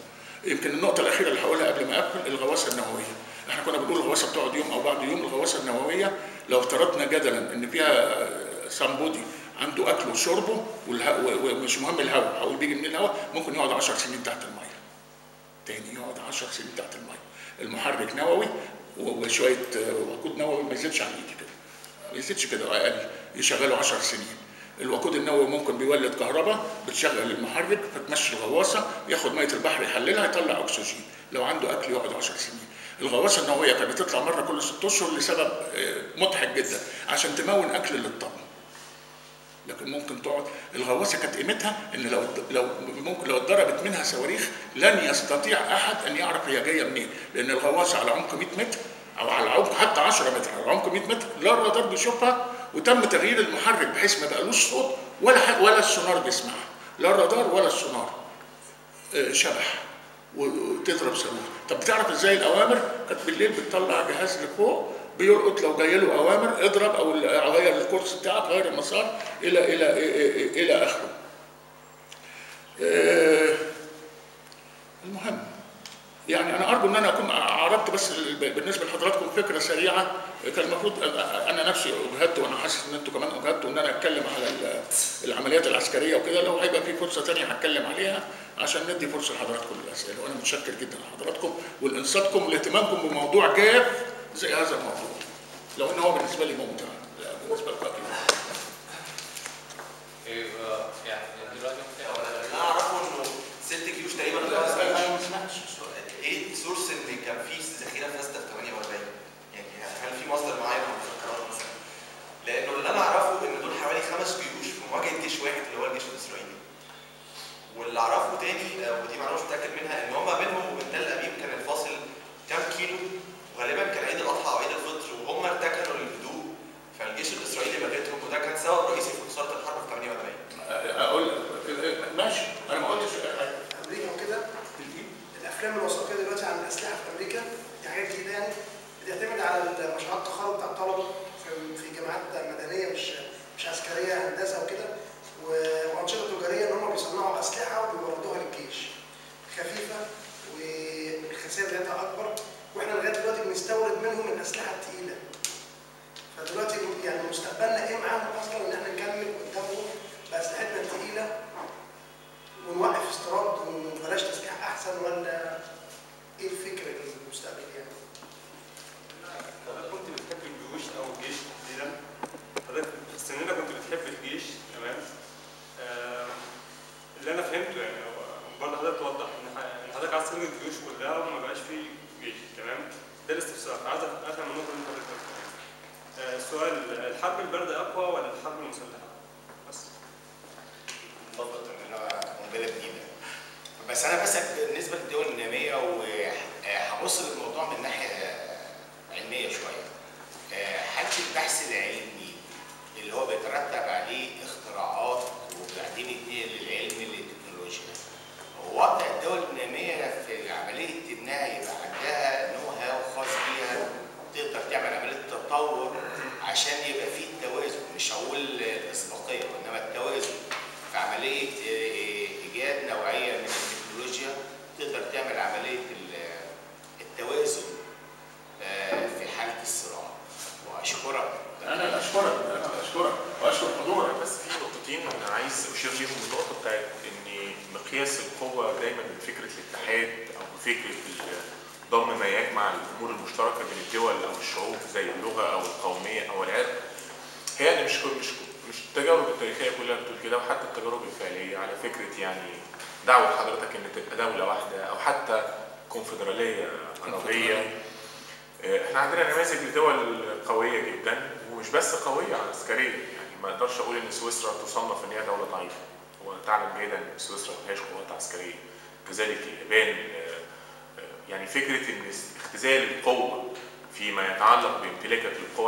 يمكن النقطة الأخيرة اللي هقولها قبل ما اقفل الغواصة النووية. إحنا كنا بنقول الغواصة بتقعد يوم أو بعد يوم الغواصة النووية لو افترضنا جدلا إن فيها سامبودي عنده اكله وشربه ومش مهم الهواء هقول بيجي من الهواء ممكن يقعد 10 سنين تحت المية. تاني يقعد 10 سنين تحت المية. المحرك نووي وشوية وقود نووي ما يزيدش عن إيدي كده. ما يزيدش كده أقل. يشغله 10 سنين. الوقود النووي ممكن بيولد كهرباء بتشغل المحرك فتمشي الغواصه ياخد مية البحر يحللها يطلع أكسجين. لو عنده أكل يقعد 10 سنين. الغواصة النووية كانت بتطلع مرة كل ست أشهر لسبب آه، مضحك جدا عشان تمون أكل للطقم. لكن ممكن تقعد الغواصة كانت قيمتها إن لو لو ممكن لو اتضربت منها صواريخ لن يستطيع أحد أن يعرف هي جاية منين. لأن الغواصة على عمق 100 متر أو على عمق حتى 10 متر على عمق 100 متر لا الرادار بيشوفها وتم تغيير المحرك بحيث ما بقالوش صوت ولا ولا السونار بيسمعها. لا الرادار ولا السونار آه، شبح وتضرب صاروخ. طب بتعرف إزاي الأوامر؟ كانت بالليل بتطلع جهاز لفوق بيلقط لو جاي له أوامر اضرب أو غير الكورس بتاعك غير المسار إلى إلى إلى, إلى آخره. آه، المهم يعني أنا أرجو إن أنا أكون عرضت بس بالنسبة لحضراتكم فكرة سريعة. كان المفروض أنا نفسي أجهدت وأنا حاسس إن أنتم كمان أجهدتوا إن أنا أتكلم على ال- العمليات العسكرية وكده. لو هيبقى في فرصة ثانية هتكلم عليها عشان ندي فرصة لحضراتكم للأسئلة. وأنا متشكر جدا لحضراتكم والانصاتكم والاهتمامكم بموضوع جاف زي هذا الموضوع. لو إن هو بالنسبة لي ممتع بالنسبة لكم. إيه، آه، يعني دلوقتي ممكن اللي أنا اعرفه انه ست جيوش تقريبا أنا ما سمعتش إيه سورس ان كان في ذخيره فاسده في 48 يعني هل في مصدر معين من المذكرات مثلا؟ لأنه اللي أنا اعرفه ان دول حوالي خمس مواجهه جيش واحد اللي هو الجيش الإسرائيلي. واللي أعرفه تاني آه، ودي معلومة مش متأكد منها إن هما بينهم وبين تل أبيب كان الفاصل كام كيلو؟ وغالبا كان عيد الأضحى أو عيد الفطر وهم ارتكنوا للهدوء فالجيش الإسرائيلي بغتهم وده كان سبب رئيسي في خسارة الحرب في 48 أقول ماشي. أنا ما قلتش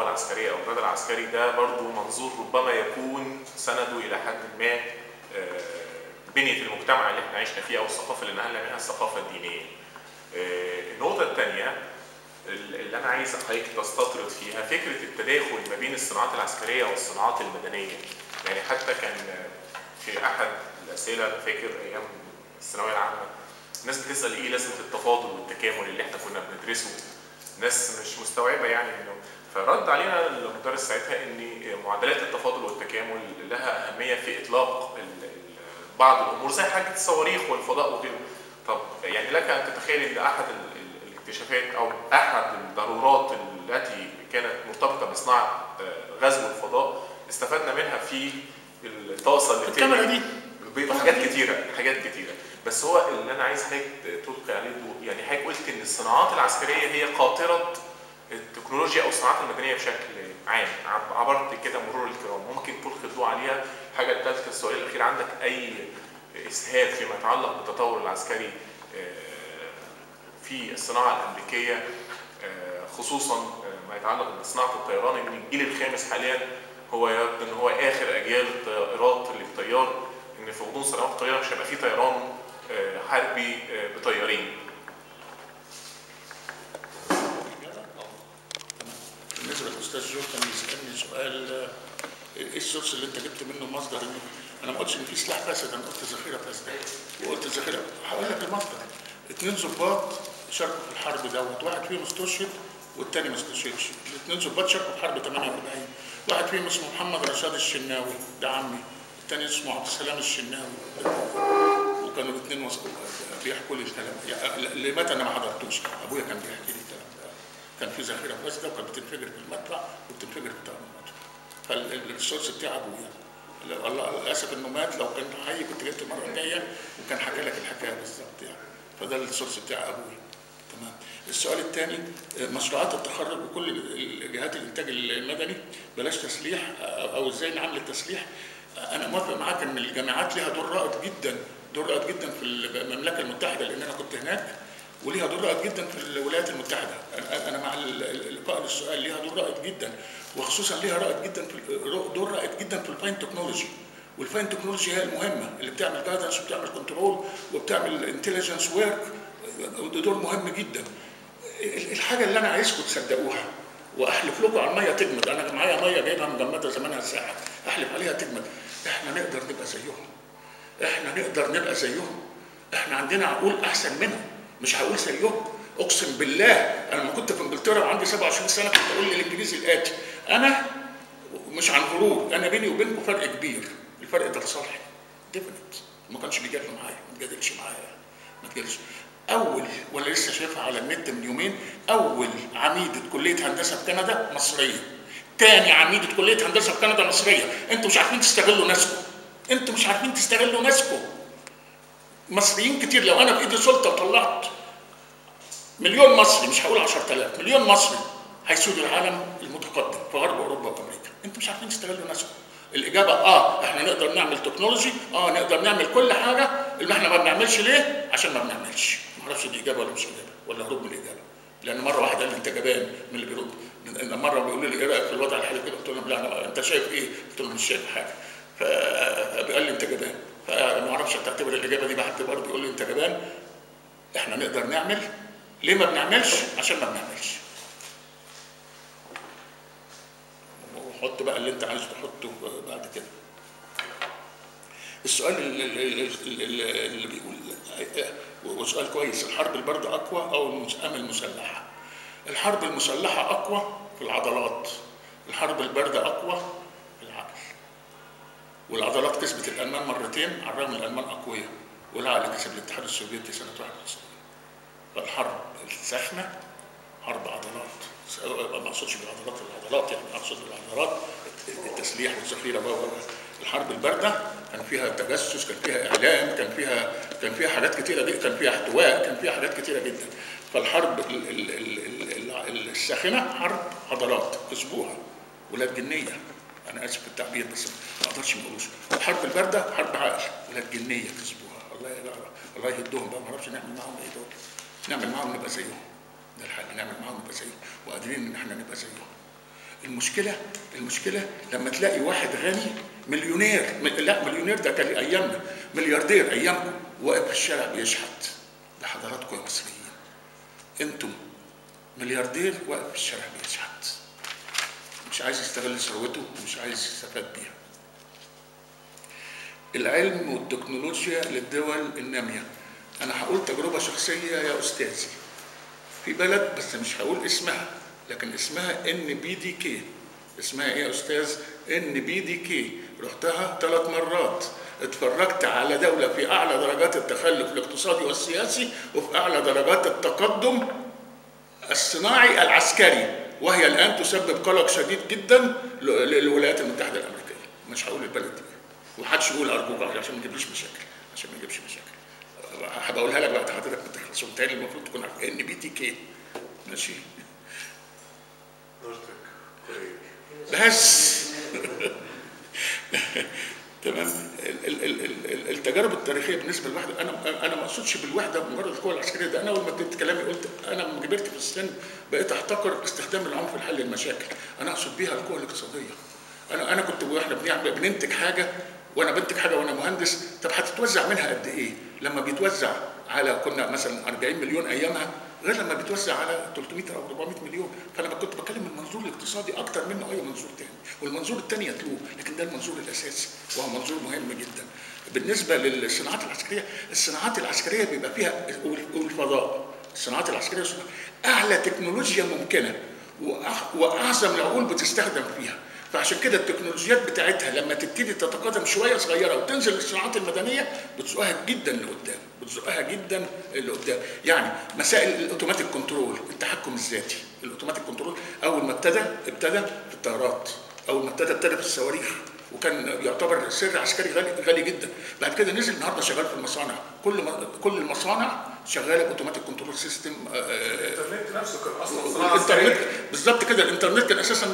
العسكرية. أو الرادع العسكري ده برضو منظور ربما يكون سنده إلى حد ما آه، بنية المجتمع اللي إحنا عشنا فيه أو الثقافه اللي نقلنا منها الثقافة الدينية. آه، النقطة الثانية اللي أنا عايز حضرتك تستطرد فيها فكرة التداخل ما بين الصناعات العسكرية والصناعات المدنية. يعني حتى كان في أحد الأسئلة أنا فاكر أيام الثانوية العامة الناس بتسأل إيه لازمة التفاضل والتكامل اللي إحنا كنا بندرسه؟ ناس مش مستوعبة يعني إنه فرد علينا المدرس ساعتها إن معدلات التفاضل والتكامل لها أهمية في إطلاق بعض الأمور زي حاجة الصواريخ والفضاء وغيره طب يعني لك أن تتخيل إن أحد ال- ال- الاكتشافات أو أحد الضرورات التي كانت مرتبطة بصناعة آه، غزو الفضاء استفدنا منها في الطاسة اللي الكاميرا بتقلي دي حاجات كتيرة حاجات كتيرة. بس هو اللي أنا عايز حضرتك تلقي عليه الضوء يعني حضرتك قلت إن الصناعات العسكرية هي قاطرة التكنولوجيا أو الصناعات المدنية بشكل عام. عب- عبرت كده مرور الكرام. ممكن تلقي الضوء عليها. الحاجة الثالثه السؤال الأخير عندك أي اسهاب فيما يتعلق بالتطور العسكري آه، في الصناعة الأمريكية آه، خصوصا آه، ما يتعلق بصناعة الطيران؟ إن الجيل الخامس حاليا هو يبدو إن هو آخر أجيال الطائرات اللي بطيار إن في غضون سنوات قليله مش هيبقى في طيران حربي آه، بطيارين. بالنسبة للأستاذ جو كان بيسالني سؤال آه، إيه السورس اللي أنت جبت منه مصدر؟ أنا ما قلتش إن في سلاح فاسد أنا قلت ذخيرة فاسده وقلت ذخيرة هقول لك المصدر. اثنين ضباط شاركوا في الحرب دوت واحد فيهم استشهد والتاني ما استشهدش الاثنين ضباط شاركوا في حرب 48 واحد فيهم اسمه محمد رشاد الشناوي ده عمي. التاني اسمه عبد السلام الشناوي. وكانوا الاثنين بيحكوا لي الكلام. اللي مات؟ أنا ما حضرتوش. أبويا كان بيحكي لي الكلام ده. كان في ذخيرة فاسده وكانت بتنفجر في المدفع وبتنفجر في المدفع فالسورس بتاع أبويا. الله للأسف إنه مات. لو كان حي كنت جبت المره الجايه وكان حكى لك الحكاية بالظبط يعني. فده السورس بتاع أبويا. تمام. السؤال الثاني مشروعات التخرج وكل جهات الإنتاج المدني بلاش تسليح أو إزاي نعمل التسليح؟ أنا موافق معاك إن الجامعات لها دور رائد جدا دور رائد المملكة المتحدة لأن أنا كنت هناك وليها دور رائد جدا في الولايات المتحدة. أنا مع ال- ال- القائد السؤال ليها دور رائد جدا وخصوصا ليها رائد جدا في دور رائد جدا في ال fine technology. وال fine technology هي المهمة اللي بتعمل guidance وبتعمل control وبتعمل intelligence work ده دور مهم جدا. ال- الحاجة اللي أنا عايزكم تصدقوها وأحلف لكم على المية تجمد. أنا معايا مية جايبها مجمده زمانها ساعة. أحلف عليها تجمد. إحنا نقدر نبقى زيهم. إحنا نقدر نبقى زيهم. إحنا عندنا عقول احسن منهم مش هقول زيهم. اقسم بالله أنا لما كنت في انجلترا وعندي 27 سنة كنت أقول للانجليزي الاتي. أنا مش عن غرور أنا بيني وبينكم فرق كبير. الفرق ده لصالحي. definite ما كانش بيجادلوا معايا ما تجادلش معايا ما تجادلش أول ولا لسه شايفها على النت من يومين أول عميده كلية هندسة في كندا مصرية. تاني عميده كلية هندسة في كندا مصرية. أنتوا مش عارفين تستغلوا ناسكم. أنتوا مش عارفين تستغلوا ناسكم. مصريين كتير. لو أنا في ايدي سلطة وطلعت مليون مصري مش هقول 10000 مليون مصري هيسود العالم المتقدم في غرب أوروبا وامريكا أنتوا مش عارفين تستغلوا نفسكم. الإجابة آه إحنا نقدر نعمل تكنولوجي آه نقدر نعمل كل حاجة اللي إحنا ما بنعملش ليه؟ عشان ما بنعملش. ما أعرفش دي إجابة ولا مش إجابة ولا هروب من الإجابة. لأن مرة واحدة قال لي أنت جبان من اللي بيرد. مرة بيقول لي إيه في الوضع الحالي كده؟ قلت لهم لا أنت شايف إيه؟ قلت لهم مش شايف حاجة. فقال لي أنت جبان. فما أعرفش تعتبر الإجابة دي بحد برضه يقول لي أنت جبان. إحنا نقدر نعمل. ليه ما بنعملش؟ عشان ما بنعملش. وحط بقى اللي أنت عايز تحطه بعد كده. السؤال اللي, بيقول وسؤال كويس. الحرب الباردة أقوى أو الأم المسلحة؟ الحرب المسلحة أقوى في العضلات. الحرب في العقل والعضلات كسبت الألمان مرتين على الرغم من الألمان أقوياء والعقل كسب الاتحاد السوفيتي سنة 91 فالحرب الساخنة حرب عضلات. ما أقصدش بالعضلات العضلات يعني أقصد بالعضلات التسليح والذخيرة الحرب الباردة كان فيها تجسس كان فيها اعلام كان فيها كان فيها حاجات كتيرة جدا كان فيها احتواء كان فيها حاجات كتيرة جدا. فالحرب ال ال ال ال الساخنة حرب عضلات كسبوها ولاد جنية. أنا آسف في التعبير بس ما أقدرش ما أقولوش. الحرب الباردة حرب عقل ولاد جنية كسبوها. الله الله يهدهم بقى ما أعرفش نعمل معاهم إيه دول. نعمل معاهم نبقى زيهم. ده الحل نعمل معاهم نبقى زيهم. وقادرين إن إحنا نبقى زيهم. المشكلة المشكلة لما تلاقي واحد غني مليونير لا مليونير ده كان أيامنا. ملياردير أيامكم. واقف في الشارع بيشحت. ده حضراتكم يا مصريين. أنتم ملياردير واقف في الشارع بيشحت. مش عايز يستغل ثروته ومش عايز يستفاد بيها. العلم والتكنولوجيا للدول النامية. أنا هقول تجربة شخصية يا أستاذي. في بلد بس مش هقول اسمها لكن اسمها NPDK اسمها إيه يا أستاذ؟ NPDK رحتها ثلاث مرات. اتفرجت على دولة في أعلى درجات التخلف الاقتصادي والسياسي وفي أعلى درجات التقدم الصناعي العسكري. وهي الآن تسبب قلق شديد جدا للولايات المتحدة الأمريكية. مش هقول البلد دي. ومحدش يقول أرجوك عشان ما يجيبليش مشاكل عشان ما يجيبش مشاكل. هبقى اقولها لك بعد حضرتك ما تخلص وبالتالي المفروض تكون عارف. NPT okay ماشي. بس. تمام. ال- ال- ال- التجارب التاريخية بالنسبة للوحدة أنا أنا ما أقصدش بالوحدة مجرد القوى العسكرية ده. أنا أول ما ابتديت كلامي قلت أنا لما كبرت في السن بقيت أحتقر استخدام العنف لحل المشاكل. أنا أقصد بيها القوى الاقتصادية. أنا أنا كنت وإحنا بنعمل بننتج حاجة وأنا بنتج حاجة وأنا مهندس طب هتتوزع منها قد إيه؟ لما بيتوزع على كنا مثلا 40 مليون أيامها غير لما بيتوزع على 300 أو 400 مليون. فأنا كنت بتكلم من المنظور الاقتصادي أكتر منه أي منظور تاني. والمنظور التاني يتلوه لكن ده المنظور الأساسي. وهو منظور مهم جدا. بالنسبة للصناعات العسكرية الصناعات العسكرية بيبقى فيها والفضاء. الصناعات العسكرية أعلى تكنولوجيا ممكنة وأعظم العقول بتستخدم فيها. فعشان كده التكنولوجيات بتاعتها لما تبتدي تتقدم شوية صغيرة وتنزل للصناعات المدنية بتزقها جدا لقدام. بتزقها جدا لقدام يعني مسائل ال automatic control التحكم الذاتي. ال automatic control أول ما ابتدى ابتدى في الطيارات. أول ما ابتدى ابتدى في الصواريخ. وكان يعتبر سر عسكري غالي غالي جدا. بعد كده نزل النهارده شغال في المصانع. كل كل المصانع شغالة ب automatic control system الإنترنت نفسه كان أصلا صناعة الإنترنت بالظبط كده. الإنترنت كان أساسا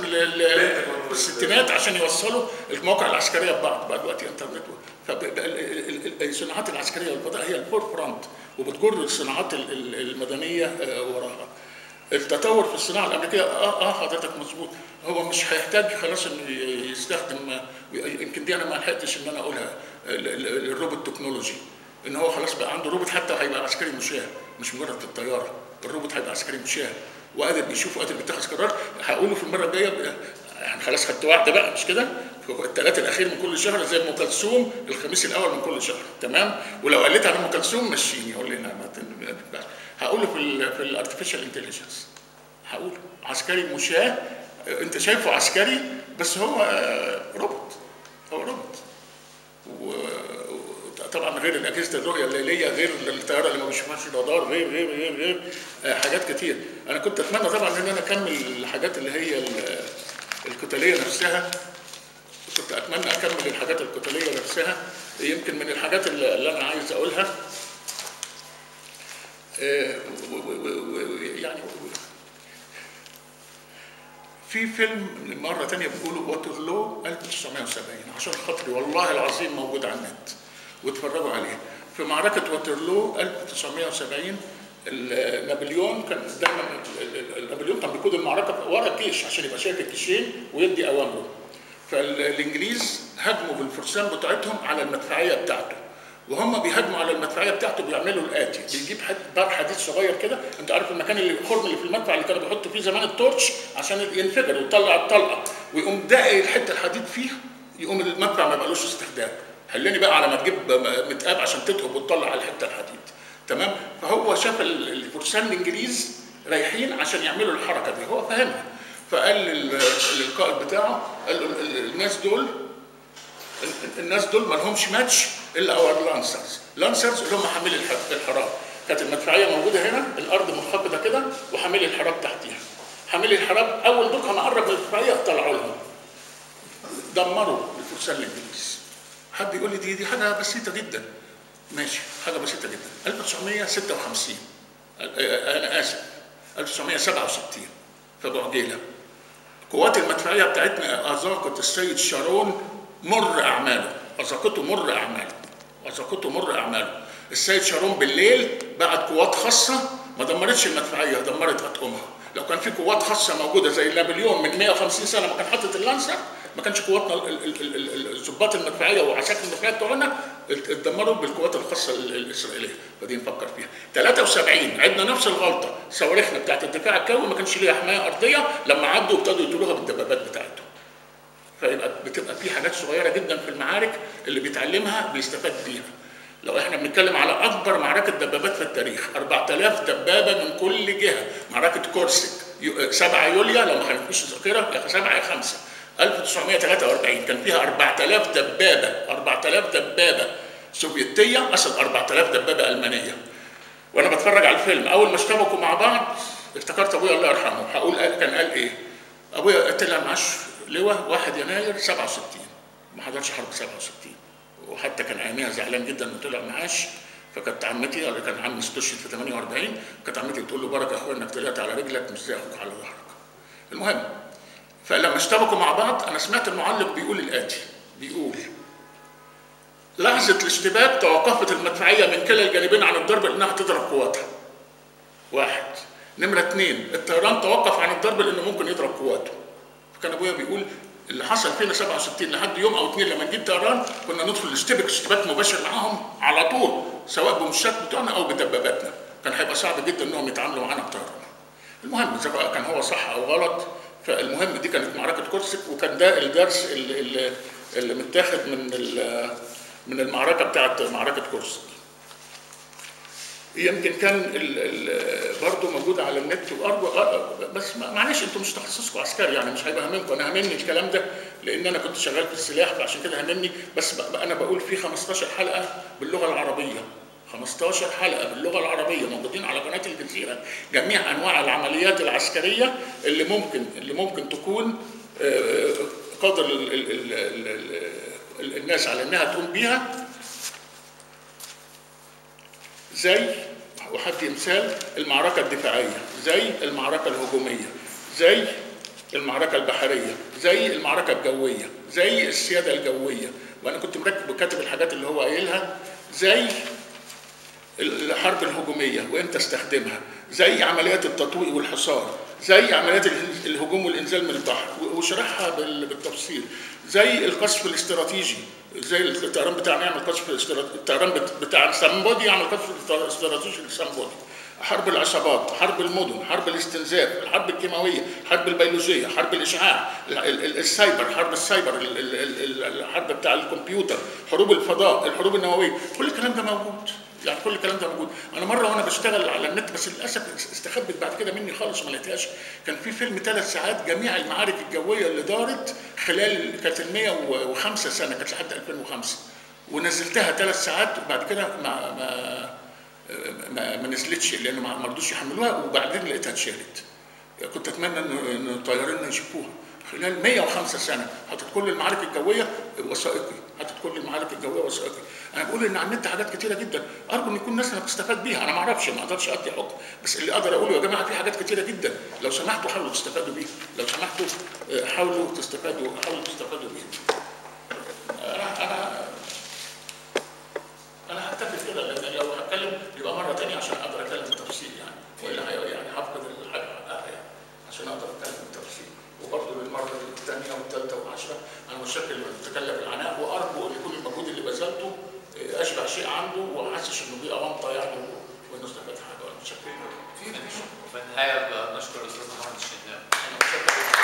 الستينات عشان يوصلوا المواقع العسكرية ببعض. بقى دلوقتي إنترنت فالصناعات العسكرية والفضاء هي ال forefront وبتجر الصناعات ال- ال- المدنية آه، وراها. التطور في الصناعة الأمريكية آه آه حضرتك مظبوط. هو مش هيحتاج خلاص إنه يستخدم يمكن دي أنا ما لحقتش إن أنا أقولها ال- ال- ال robot technology. إن هو خلاص بقى عنده روبوت حتى هيبقى عسكري مشاه مش مجرد في الطيارة. الروبوت هيبقى عسكري مشاه وقادر بيشوف وقادر بيتخذ قرار. هقوله في المرة الجاية يعني خلاص خدت واحدة بقى مش كده؟ الثلاث الأخير من كل شهر زي أم كلثوم الخميس الأول من كل شهر. تمام؟ ولو قلت عن أم كلثوم مشيني قول لي لا ما هقوله في في ال artificial intelligence هقول عسكري مشاه انت شايفه عسكري بس هو آه، روبوت. هو روبوت. وطبعا غير الاجهزه الرؤيه الليليه غير الطيارة اللي ما بيشوفهاش الرادار غير غير غير غير آه، حاجات كتير. أنا كنت أتمنى طبعا إن أنا أكمل الحاجات اللي هي ال- القتالية نفسها. كنت أتمنى أكمل الحاجات القتالية نفسها. يمكن من الحاجات اللي أنا عايز أقولها آه، يعني في فيلم مرة تانية بيقولوا واترلو 1970 عشان خاطري والله العظيم موجود على النت واتفرجوا عليه. في معركة واترلو 1970 ال- نابليون كان دايما نابليون كان بيقود المعركة ورا الجيش عشان يبقى شايف الجيشين ويدي أوامره. فالانجليز هجموا بالفرسان بتاعتهم على المدفعية بتاعته. وهم بيهاجموا على المدفعية بتاعته بيعملوا الآتي. بيجيب بار حديد صغير كده. أنت عارف المكان اللي الخرم اللي في المدفع اللي كانوا بيحطوا فيه زمان التورش؟ عشان ينفجر ويطلع الطلقة. ويقوم داقي الحتة الحديد فيها يقوم المدفع ما بقالوش استخدام. حلني بقى على ما تجيب متقاب عشان تتقب وتطلع على الحتة الحديد. تمام؟ فهو شاف ال- الفرسان الإنجليز رايحين عشان يعملوا الحركة دي. هو فاهمها فقال لل- للقائد بتاعه قال له ال- ال- الناس دول الناس دول ما لهمش ماتش ال- ال lancers. lancers اللي هم حاملي الح- الحراب كانت المدفعية موجودة هنا الأرض منخفضة كده وحاملي الحراب تحتيها. حاملي الحراب أول دول كانوا قرب المدفعيه طلعوا لهم. دمروا الفرسان الانجليز حد يقول لي دي دي حاجة بسيطة جدا. ماشي حاجة بسيطة جدا. 1956 أنا آسف. 1967 في أبو عجيلة قوات المدفعية بتاعتنا اذاقت السيد شارون مر أعماله. اذاقته مر أعماله. اذاقته مر أعماله. السيد شارون بالليل بعت قوات خاصة ما دمرتش المدفعية دمرت أطقمها. لو كان في قوات خاصة موجودة زي نابليون من 150 سنة ما كان حاطط اللانسر ما كانش قواتنا ال- ال- ال- ال- الضباط المدفعية وعساكر المدفعية بتوعنا اتدمروا بالقوات الخاصة ال- الإسرائيلية. فدي نفكر فيها. 73 عدنا نفس الغلطة. صواريخنا بتاعت الدفاع الجوي ما كانش ليها حماية أرضية. لما عدوا ابتدوا يطولوها بالدبابات بتاعتهم. فيبقى بتبقى في حاجات صغيرة جدا في المعارك اللي بيتعلمها بيستفاد بيها. لو إحنا بنتكلم على أكبر معركة دبابات في التاريخ 4000 دبابة من كل جهة. معركة كورسك يو- 7 يوليو لو ما خانتنيش الذاكرة يا 7 يا 5 1943 كان فيها 4000 دبابة 4000 دبابة سوفيتية قصد 4000 دبابة ألمانية. وأنا بتفرج على الفيلم أول ما اشتبكوا مع بعض افتكرت أبويا الله يرحمه هقول كان قال إيه؟ أبويا طلع معاش لواء 1 يناير 67 ما حضرش حرب 67 وحتى كان اياميها زعلان جدا انه طلع معاش فكانت عمتي ولا كان عمي استشهد في 48 كانت عمتي تقول له بركه يا أخويا إنك طلعت على رجلك مش زي أخوك على ظهرك المهم فلما اشتبكوا مع بعض أنا سمعت المعلق بيقول الآتي بيقول لحظة الاشتباك توقفت المدفعية من كلا الجانبين عن الضرب لأنها تضرب قواتها. واحد. نمرة اثنين الطيران توقف عن الضرب لأنه ممكن يضرب قواته. فكان أبويا بيقول اللي حصل فينا 67 لحد يوم أو اثنين لما نجيب طيران كنا ندخل نشتبك اشتباك مباشر معاهم على طول سواء بمشات بتوعنا أو بدباباتنا. كان هيبقى صعب جدا إنهم يتعاملوا معانا بطيران. المهم بقى كان هو صح أو غلط فالمهم دي كانت معركة كورسك وكان ده الدرس اللي, اللي, متاخد من من المعركة بتاعت معركة كورسك. يمكن كان برضه موجود على النت وارجو بس معلش أنتوا مش تخصصكم عسكري يعني مش هيبقى هممكم. أنا هممني الكلام ده لأن أنا كنت شغال في السلاح فعشان كده هممني. بس أنا بقول في 15 حلقة باللغة العربية. 15 حلقة باللغة العربية موجودين على قناة الجزيرة. جميع أنواع العمليات العسكرية اللي ممكن اللي ممكن تكون آه، ال- الناس على إنها تقوم بيها. زي وحدي مثال المعركة الدفاعية زي المعركة الهجومية زي المعركة البحرية زي المعركة الجوية زي السيادة الجوية. وأنا كنت مركب وكاتب الحاجات اللي هو قايلها. زي الحرب الهجومية وإمتى استخدمها زي عمليات التطويق والحصار زي عمليات اله- الهجوم والإنزال من البحر وشرحها بال- بالتفصيل زي القصف الاستراتيجي. زي الطيران بتاعنا يعمل استراتيجي الطيران بت- بتاع somebody يعمل استر- استراتيجي ل somebody. حرب العصابات حرب المدن حرب الاستنزاف الحرب الكيماوية الحرب البيولوجية حرب الإشعاع ال- ال- السايبر حرب السايبر ال- ال- ال- ال- الحرب بتاع الكمبيوتر حروب الفضاء الحروب النووية. كل الكلام ده موجود. يعني كل الكلام ده موجود. أنا مرة وأنا بشتغل على النت بس للأسف استخبت بعد كده مني خالص ما لقيتهاش. كان في فيلم ثلاث ساعات جميع المعارك الجوية اللي دارت خلال كانت ال 105 سنة كانت لحد 2005 ونزلتها ثلاث ساعات وبعد كده ما ما ما, ما نزلتش لأنه ما رضوش يحملوها وبعدين لقيتها اتشالت. كنت أتمنى ان طياريننا يشوفوها خلال 105 سنة حاطط كل المعارك الجوية وثائقي حاطط كل المعارك الجوية وثائقي. أنا بقول إن على النت حاجات كتيرة جدا. أرجو إن يكون الناس اللي بتستفاد بيها. أنا ما أعرفش ما أقدرش ادي حكم. بس اللي أقدر أقوله يا جماعة في حاجات كتيرة جدا. لو سمحتوا حاولوا تستفادوا بيها. لو سمحتوا آه، حاولوا تستفادوا حاولوا تستفادوا بيها. أنا أنا أنا هكتفي كده. لو هتكلم يبقى مرة ثانية عشان أقدر أتكلم بالتفصيل يعني. والا يعني هفقد الحاجة يعني عشان أقدر أتكلم بالتفصيل. وبرضه للمره الثانية والثالثه والعشره أنا متشكر لمن تكلم العناء. وأرجو إن يكون المجهود اللي بذلته اشبع شيء عنده وحاسس إنه بيئة وامطه يعني وانه استفاد حاجة وأنا متشكر في النهاية بنشكر الأستاذ محمد الشناوي.